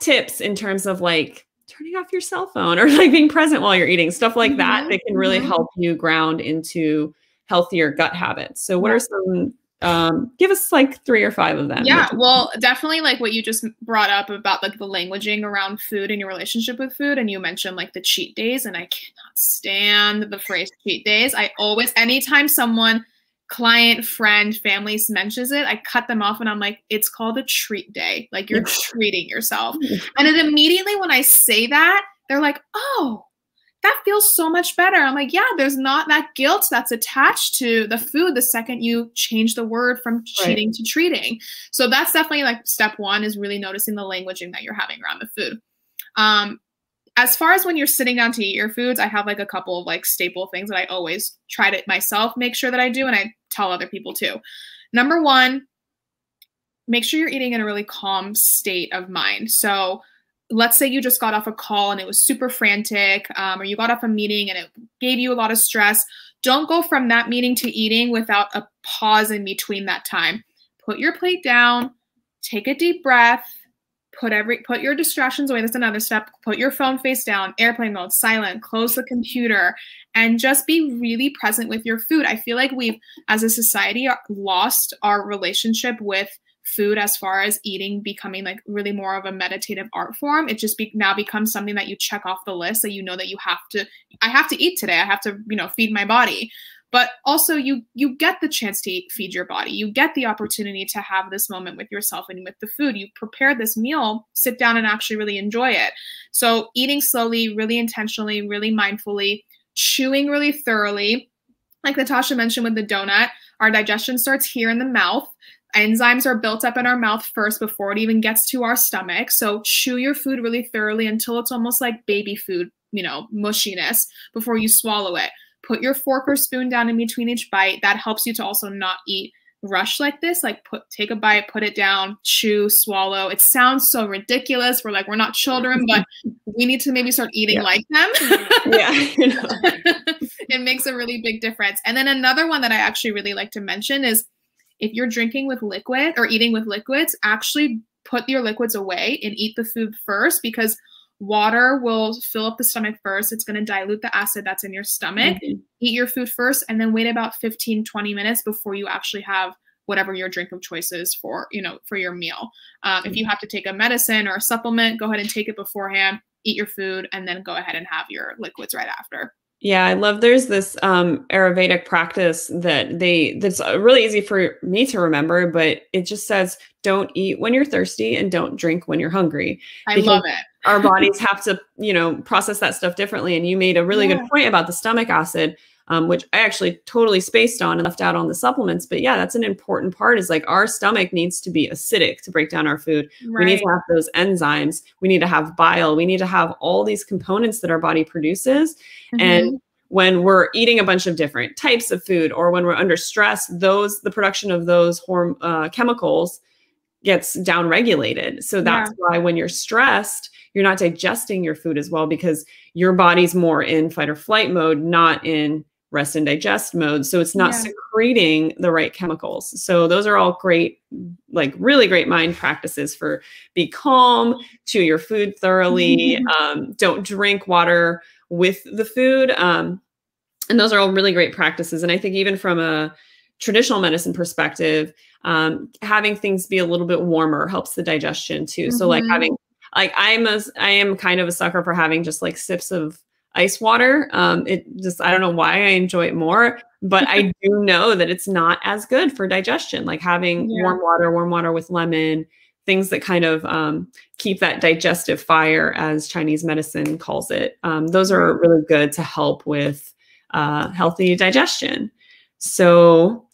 tips in terms of like turning off your cell phone or like being present while you're eating stuff like that mm-hmm. that can really mm-hmm. help you ground into healthier gut habits so what are some um, give us like three or five of them.
Yeah, well, definitely like what you just brought up about like the languaging around food and your relationship with food. And you mentioned like the cheat days, and I cannot stand the phrase cheat days. I always, anytime someone, client, friend, family mentions it, I cut them off and I'm like, it's called a treat day. Like you're treating yourself. And then immediately when I say that, they're like, oh, that feels so much better. I'm like, yeah, there's not that guilt that's attached to the food the second you change the word from cheating right. to treating. So that's definitely like step one is really noticing the languaging that you're having around the food. Um, as far as when you're sitting down to eat your foods, I have like a couple of like staple things that I always try to myself make sure that I do, and I tell other people too. Number one, make sure you're eating in a really calm state of mind. So let's say you just got off a call and it was super frantic, um, or you got off a meeting and it gave you a lot of stress, don't go from that meeting to eating without a pause in between that time. Put your plate down, take a deep breath, put every put your distractions away. That's another step. Put your phone face down, airplane mode, silent, close the computer, and just be really present with your food. I feel like we've, as a society, lost our relationship with food as far as eating becoming like really more of a meditative art form it just be, now becomes something that you check off the list that you know that you have to i have to eat today. I have to you know feed my body. But also you you get the chance to eat, feed your body. You get the opportunity to have this moment with yourself and with the food. You prepare this meal sit down and actually really enjoy it. So eating slowly really intentionally really mindfully chewing really thoroughly. Like natasha mentioned with the donut our digestion starts here in the mouth enzymes are built up in our mouth first before it even gets to our stomach. So chew your food really thoroughly until it's almost like baby food you know, mushiness before you swallow it. Put your fork or spoon down in between each bite. That helps you to also not eat rush like this like put take a bite put it down chew swallow it sounds so ridiculous we're like we're not children but we need to maybe start eating yeah. like them
yeah you know.
it makes a really big difference and then another one that i actually really like to mention is if you're drinking with liquid or eating with liquids actually put your liquids away and eat the food first because water will fill up the stomach first it's going to dilute the acid that's in your stomach mm-hmm. eat your food first and then wait about 15 20 minutes before you actually have whatever your drink of choice is for you know for your meal um, mm-hmm. if you mm-hmm. have to take a medicine or a supplement go ahead and take it beforehand eat your food and then go ahead and have your liquids right after
yeah, I love there's this um Ayurvedic practice that they that's really easy for me to remember, but it just says don't eat when you're thirsty and don't drink when you're hungry.
I love it.
our bodies have to, you know, process that stuff differently. And you made a really yeah. good point about the stomach acid, um, which I actually totally spaced on and left out on the supplements. But yeah, that's an important part is like our stomach needs to be acidic to break down our food. Right. We need to have those enzymes. We need to have bile. We need to have all these components that our body produces. Mm-hmm. And when we're eating a bunch of different types of food or when we're under stress, those the production of those horm- uh, chemicals gets downregulated. So that's yeah. why when you're stressed, you're not digesting your food as well because your body's more in fight or flight mode, not in rest and digest mode. So it's not yeah. secreting the right chemicals. So those are all great, like really great mind practices for be calm, chew your food thoroughly, mm-hmm. um, don't drink water with the food. Um, and those are all really great practices. And I think even from a traditional medicine perspective, um, having things be a little bit warmer helps the digestion too. Mm-hmm. So like mm-hmm. having like I'm a I am kind of a sucker for having just like sips of ice water. Um, it just I don't know why I enjoy it more, but I do know that it's not as good for digestion. Like having yeah. warm water, warm water with lemon, things that kind of um, keep that digestive fire, as Chinese medicine calls it. Um, those are really good to help with uh, healthy digestion. So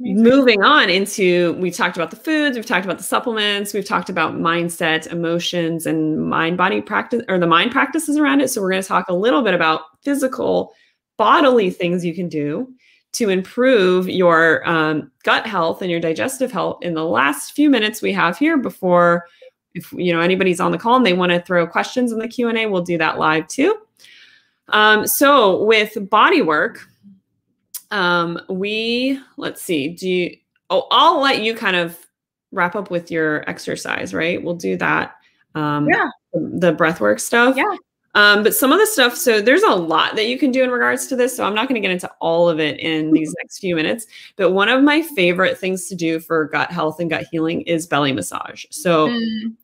moving on into we talked about the foods we've talked about the supplements we've talked about mindset emotions and mind body practice or the mind practices around it. So we're going to talk a little bit about physical bodily things you can do to improve your um, gut health and your digestive health in the last few minutes we have here before if you know anybody's on the call and they want to throw questions in the q&a we'll do that live too. Um, so with body work um, we let's see. Do you? Oh, I'll let you kind of wrap up with your exercise, right? We'll do that. Um,
yeah.
The, the breath work stuff.
Yeah.
Um, but some of the stuff, so there's a lot that you can do in regards to this. So I'm not going to get into all of it in these next few minutes. But one of my favorite things to do for gut health and gut healing is belly massage. So mm.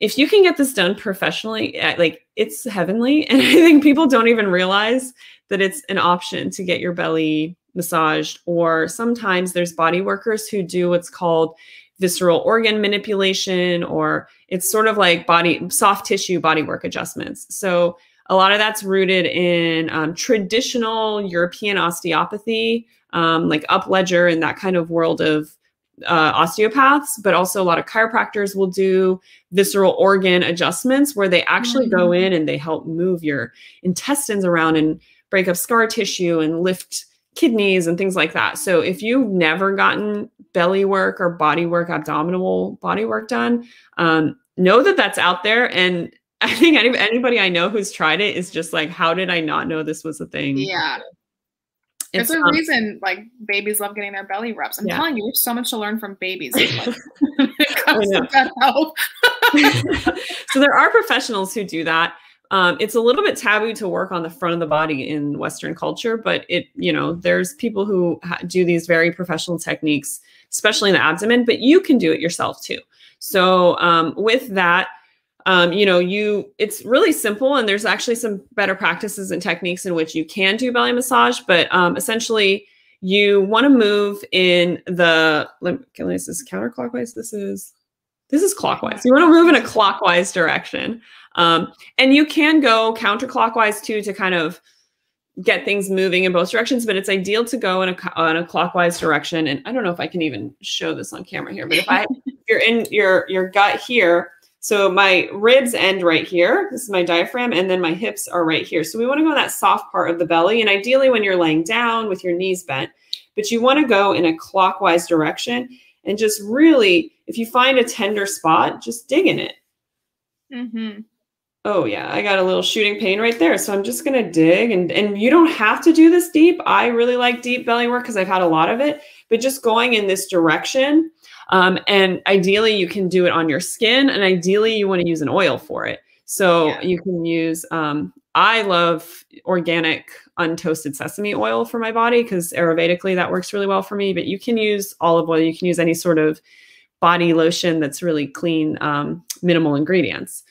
if you can get this done professionally, eh, like it's heavenly. And I think people don't even realize that it's an option to get your belly massaged, or sometimes there's body workers who do what's called visceral organ manipulation, or it's sort of like body soft tissue body work adjustments. So a lot of that's rooted in um, traditional European osteopathy, um, like Upledger and that kind of world of uh, osteopaths, but also a lot of chiropractors will do visceral organ adjustments where they actually go in and they help move your intestines around and break up scar tissue and lift kidneys and things like that. So if you've never gotten belly work or body work, abdominal body work done, um, know that that's out there. And I think any, anybody I know who's tried it is just like, how did I not know this was a thing?
Yeah. It's, There's a um, reason like babies love getting their belly rubs. I'm yeah. telling you, there's so much to learn from babies.
So there are professionals who do that. Um, it's a little bit taboo to work on the front of the body in Western culture, but it, you know, there's people who do these very professional techniques, especially in the abdomen, but you can do it yourself too. So um, with that, um, you know, you it's really simple, and there's actually some better practices and techniques in which you can do belly massage, but um, essentially you want to move in the. Let, can this is counterclockwise. This is this is clockwise. You want to move in a clockwise direction. Um, and you can go counterclockwise too to kind of get things moving in both directions, but it's ideal to go in a, in a clockwise direction. And I don't know if I can even show this on camera here, but if I, you're in your, your gut here, So my ribs end right here. This is my diaphragm, and then my hips are right here. So we want to go in that soft part of the belly. And ideally, when you're laying down with your knees bent, but you want to go in a clockwise direction and just really, if you find a tender spot, just dig in it.
Mm-hmm.
Oh yeah, I got a little shooting pain right there. So I'm just gonna dig and and you don't have to do this deep. I really like deep belly work because I've had a lot of it, but just going in this direction um, and ideally, you can do it on your skin, and ideally, you want to use an oil for it. So yeah. you can use. Um, I love organic untoasted sesame oil for my body because Ayurvedically that works really well for me. But you can use olive oil. You can use any sort of body lotion that's really clean, um, minimal ingredients.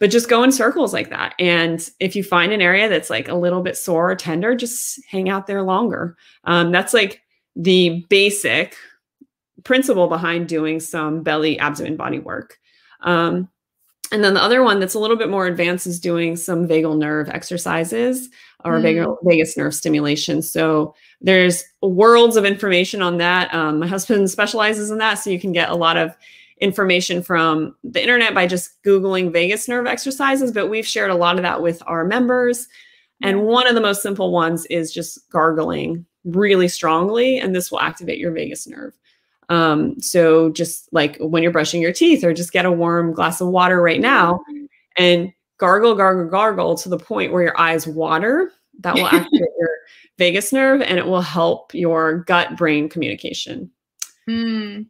But just go in circles like that. And if you find an area that's like a little bit sore or tender, just hang out there longer. Um, that's like the basic principle behind doing some belly, abdomen, body work. Um, and then the other one that's a little bit more advanced is doing some vagal nerve exercises or mm. vagal, vagus nerve stimulation. So there's worlds of information on that. Um, my husband specializes in that, so you can get a lot of information from the internet by just Googling vagus nerve exercises. But we've shared a lot of that with our members. And one of the most simple ones is just gargling really strongly, and this will activate your vagus nerve. Um, so just like when you're brushing your teeth, or just get a warm glass of water right now and gargle, gargle, gargle to the point where your eyes water. That will activate your vagus nerve and it will help your gut brain communication.
Mm.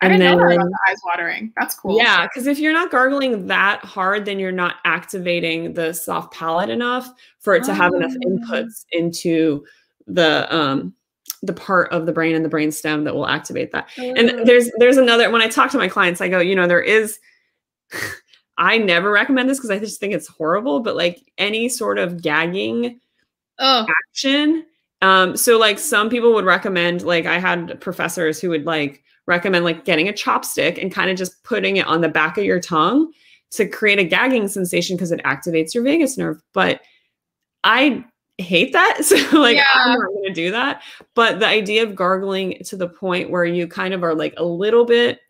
I and didn't then, know about the eyes watering. That's cool.
Yeah, because if you're not gargling that hard, then you're not activating the soft palate enough for it to have enough oh. inputs into the um the part of the brain and the brain stem that will activate that. And oh. there's there's another when I talk to my clients, I go, you know, there is I never recommend this because I just think it's horrible, but like any sort of gagging
oh.
action. Um, so like some people would recommend, like I had professors who would like recommend like getting a chopstick and kind of just putting it on the back of your tongue to create a gagging sensation because it activates your vagus nerve. But I hate that. So like yeah. I'm not gonna do that. But the idea of gargling to the point where you kind of are like a little bit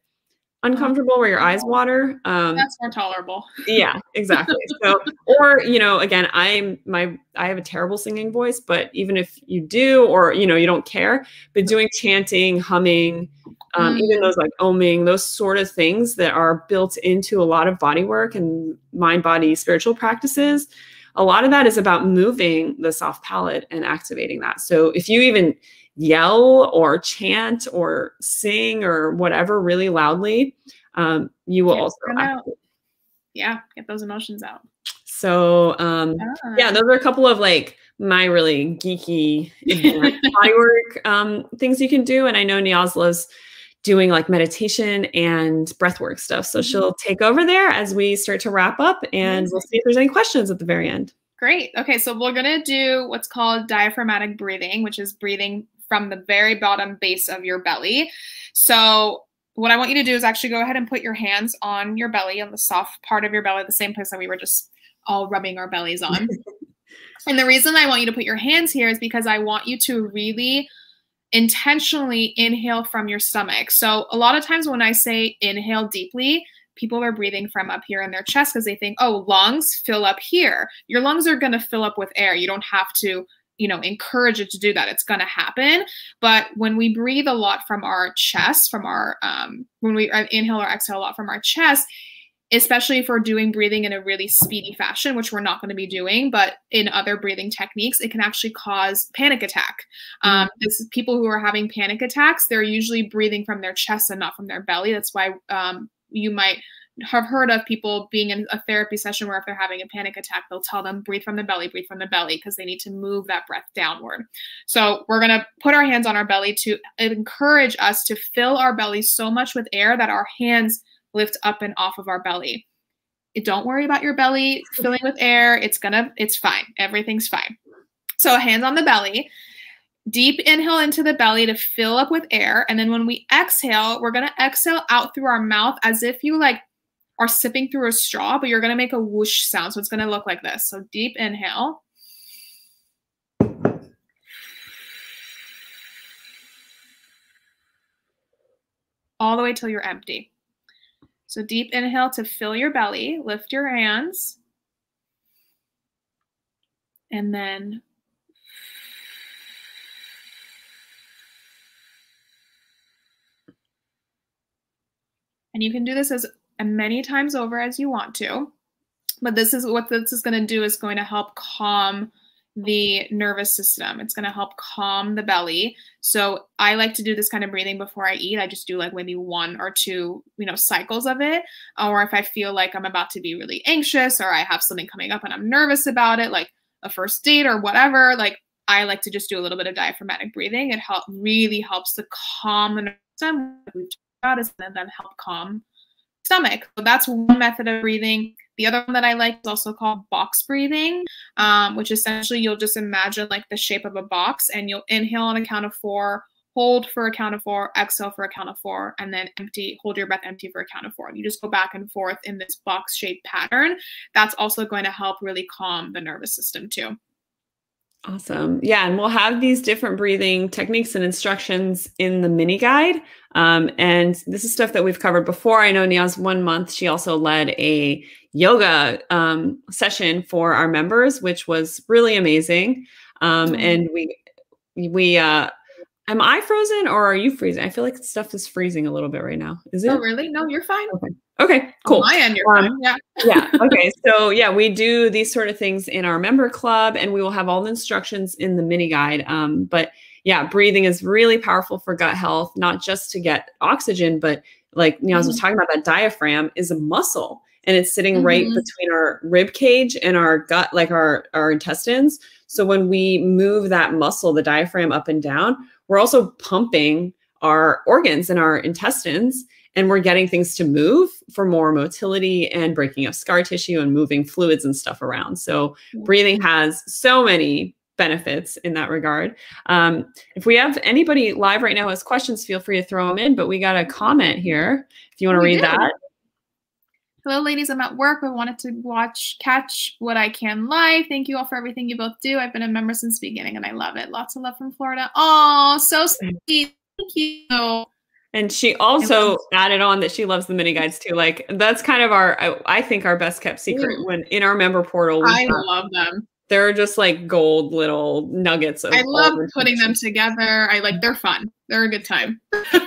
uncomfortable where your eyes water.
Um that's more tolerable.
yeah, exactly. so or you know, again, I'm my I have a terrible singing voice, but even if you do or you know you don't care, but doing chanting, humming, um, mm. even those like oming, those sort of things that are built into a lot of body work and mind body spiritual practices a lot of that is about moving the soft palate and activating that. So if you even yell or chant or sing or whatever really loudly, um, you will also
yeah get those emotions out.
So um, ah. yeah, those are a couple of like my really geeky body work um, things you can do. And I know Niazla's doing like meditation and breathwork stuff. So mm-hmm. she'll take over there as we start to wrap up and we'll see if there's any questions at the very end.
Great. Okay, so we're going to do what's called diaphragmatic breathing, which is breathing from the very bottom base of your belly. So what I want you to do is actually go ahead and put your hands on your belly, on the soft part of your belly, the same place that we were just all rubbing our bellies on. and the reason I want you to put your hands here is because I want you to really intentionally inhale from your stomach. So a lot of times when I say inhale deeply, people are breathing from up here in their chest because they think, oh, lungs fill up here. Your lungs are going to fill up with air. You don't have to, you know, encourage it to do that. It's going to happen. But when we breathe a lot from our chest, from our, um, when we uh, inhale or exhale a lot from our chest, especially if we're doing breathing in a really speedy fashion, which we're not going to be doing, but in other breathing techniques, it can actually cause panic attack. Mm-hmm. Um, this people who are having panic attacks, they're usually breathing from their chest and not from their belly. That's why um, you might have heard of people being in a therapy session where if they're having a panic attack, they'll tell them breathe from the belly, breathe from the belly, because they need to move that breath downward. So we're going to put our hands on our belly to encourage us to fill our belly so much with air that our hands lift up and off of our belly. Don't worry about your belly filling with air. It's gonna, it's fine. Everything's fine. So hands on the belly. Deep inhale into the belly to fill up with air. And then when we exhale, we're gonna exhale out through our mouth as if you like are sipping through a straw, but you're gonna make a whoosh sound. So it's gonna look like this. So deep inhale. All the way till you're empty. So deep inhale to fill your belly, lift your hands. And then And you can do this as uh, many times over as you want to. But this is what this is going to do is going to help calm the nervous system. It's going to help calm the belly. So I like to do this kind of breathing before I eat. I just do like maybe one or two, you know, cycles of it. Or if I feel like I'm about to be really anxious or I have something coming up and I'm nervous about it, like a first date or whatever, like I like to just do a little bit of diaphragmatic breathing. It help really helps to calm the nervous system. We've talked about is then help calm stomach. So that's one method of breathing. The other one that I like is also called box breathing, um, which essentially you'll just imagine like the shape of a box and you'll inhale on a count of four, hold for a count of four, exhale for a count of four, and then empty, hold your breath empty for a count of four. And you just go back and forth in this box shaped pattern. That's also going to help really calm the nervous system too.
Awesome. Yeah. And we'll have these different breathing techniques and instructions in the mini guide. Um, and this is stuff that we've covered before. I know Neeyaz one month, she also led a yoga um, session for our members, which was really amazing. Um, mm-hmm. And we, we, uh, am I frozen or are you freezing? I feel like stuff is freezing a little bit right now. Is it?
Oh, really? No, you're fine.
Okay. Okay, cool.
On my end, you're um. Yeah.
yeah. Okay. So yeah, we do these sort of things in our member club, and we will have all the instructions in the mini guide. Um, but yeah, breathing is really powerful for gut health, not just to get oxygen, but like you know, mm-hmm. I was talking about that diaphragm is a muscle and it's sitting mm-hmm. right between our rib cage and our gut, like our, our intestines. So when we move that muscle, the diaphragm up and down, we're also pumping our organs and our intestines and we're getting things to move for more motility and breaking of scar tissue and moving fluids and stuff around. So breathing has so many benefits in that regard. Um, if we have anybody live right now has questions, feel free to throw them in. But we got a comment here. If you want to read that.
Hello, ladies. I'm at work. I wanted to watch Catch What I Can live. Thank you all for everything you both do. I've been a member since the beginning and I love it. Lots of love from Florida. Oh, so sweet. Thank you.
And she also added on that she loves the mini guides too. Like that's kind of our, I, I think, our best kept secret. When in our member portal,
I love them.
They're just like gold little nuggets.
Of I love putting them together. I like they're fun. They're a good time.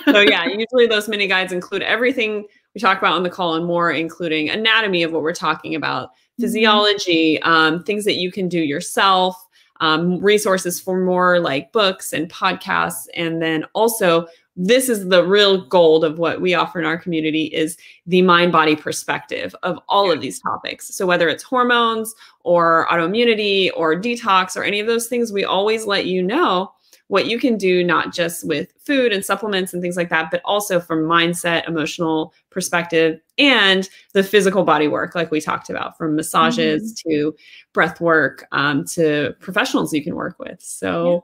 so yeah, usually those mini guides include everything we talk about on the call and more, including anatomy of what we're talking about, mm-hmm. physiology, um, things that you can do yourself, um, resources for more like books and podcasts, and then also this is the real gold of what we offer in our community is the mind body perspective of all of these topics so whether it's hormones or autoimmunity or detox or any of those things we always let you know what you can do not just with food and supplements and things like that but also from mindset emotional perspective and the physical body work like we talked about from massages mm-hmm. to breath work um, to professionals you can work with so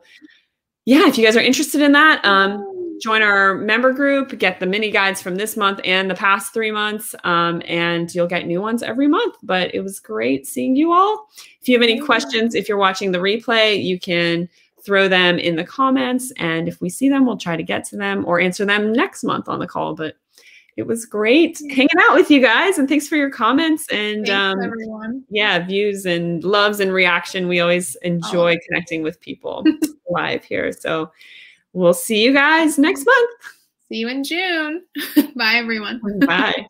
yeah. yeah if you guys are interested in that um, join our member group, get the mini guides from this month and the past three months, um, and you'll get new ones every month. But it was great seeing you all. If you have any questions, if you're watching the replay, you can throw them in the comments. And if we see them, we'll try to get to them or answer them next month on the call. But it was great hanging out with you guys and thanks for your comments and
thanks, um, everyone.
yeah views and loves and reaction we always enjoy oh. connecting with people live here so We'll see you guys next month.
See you in June. Bye, everyone.
Bye.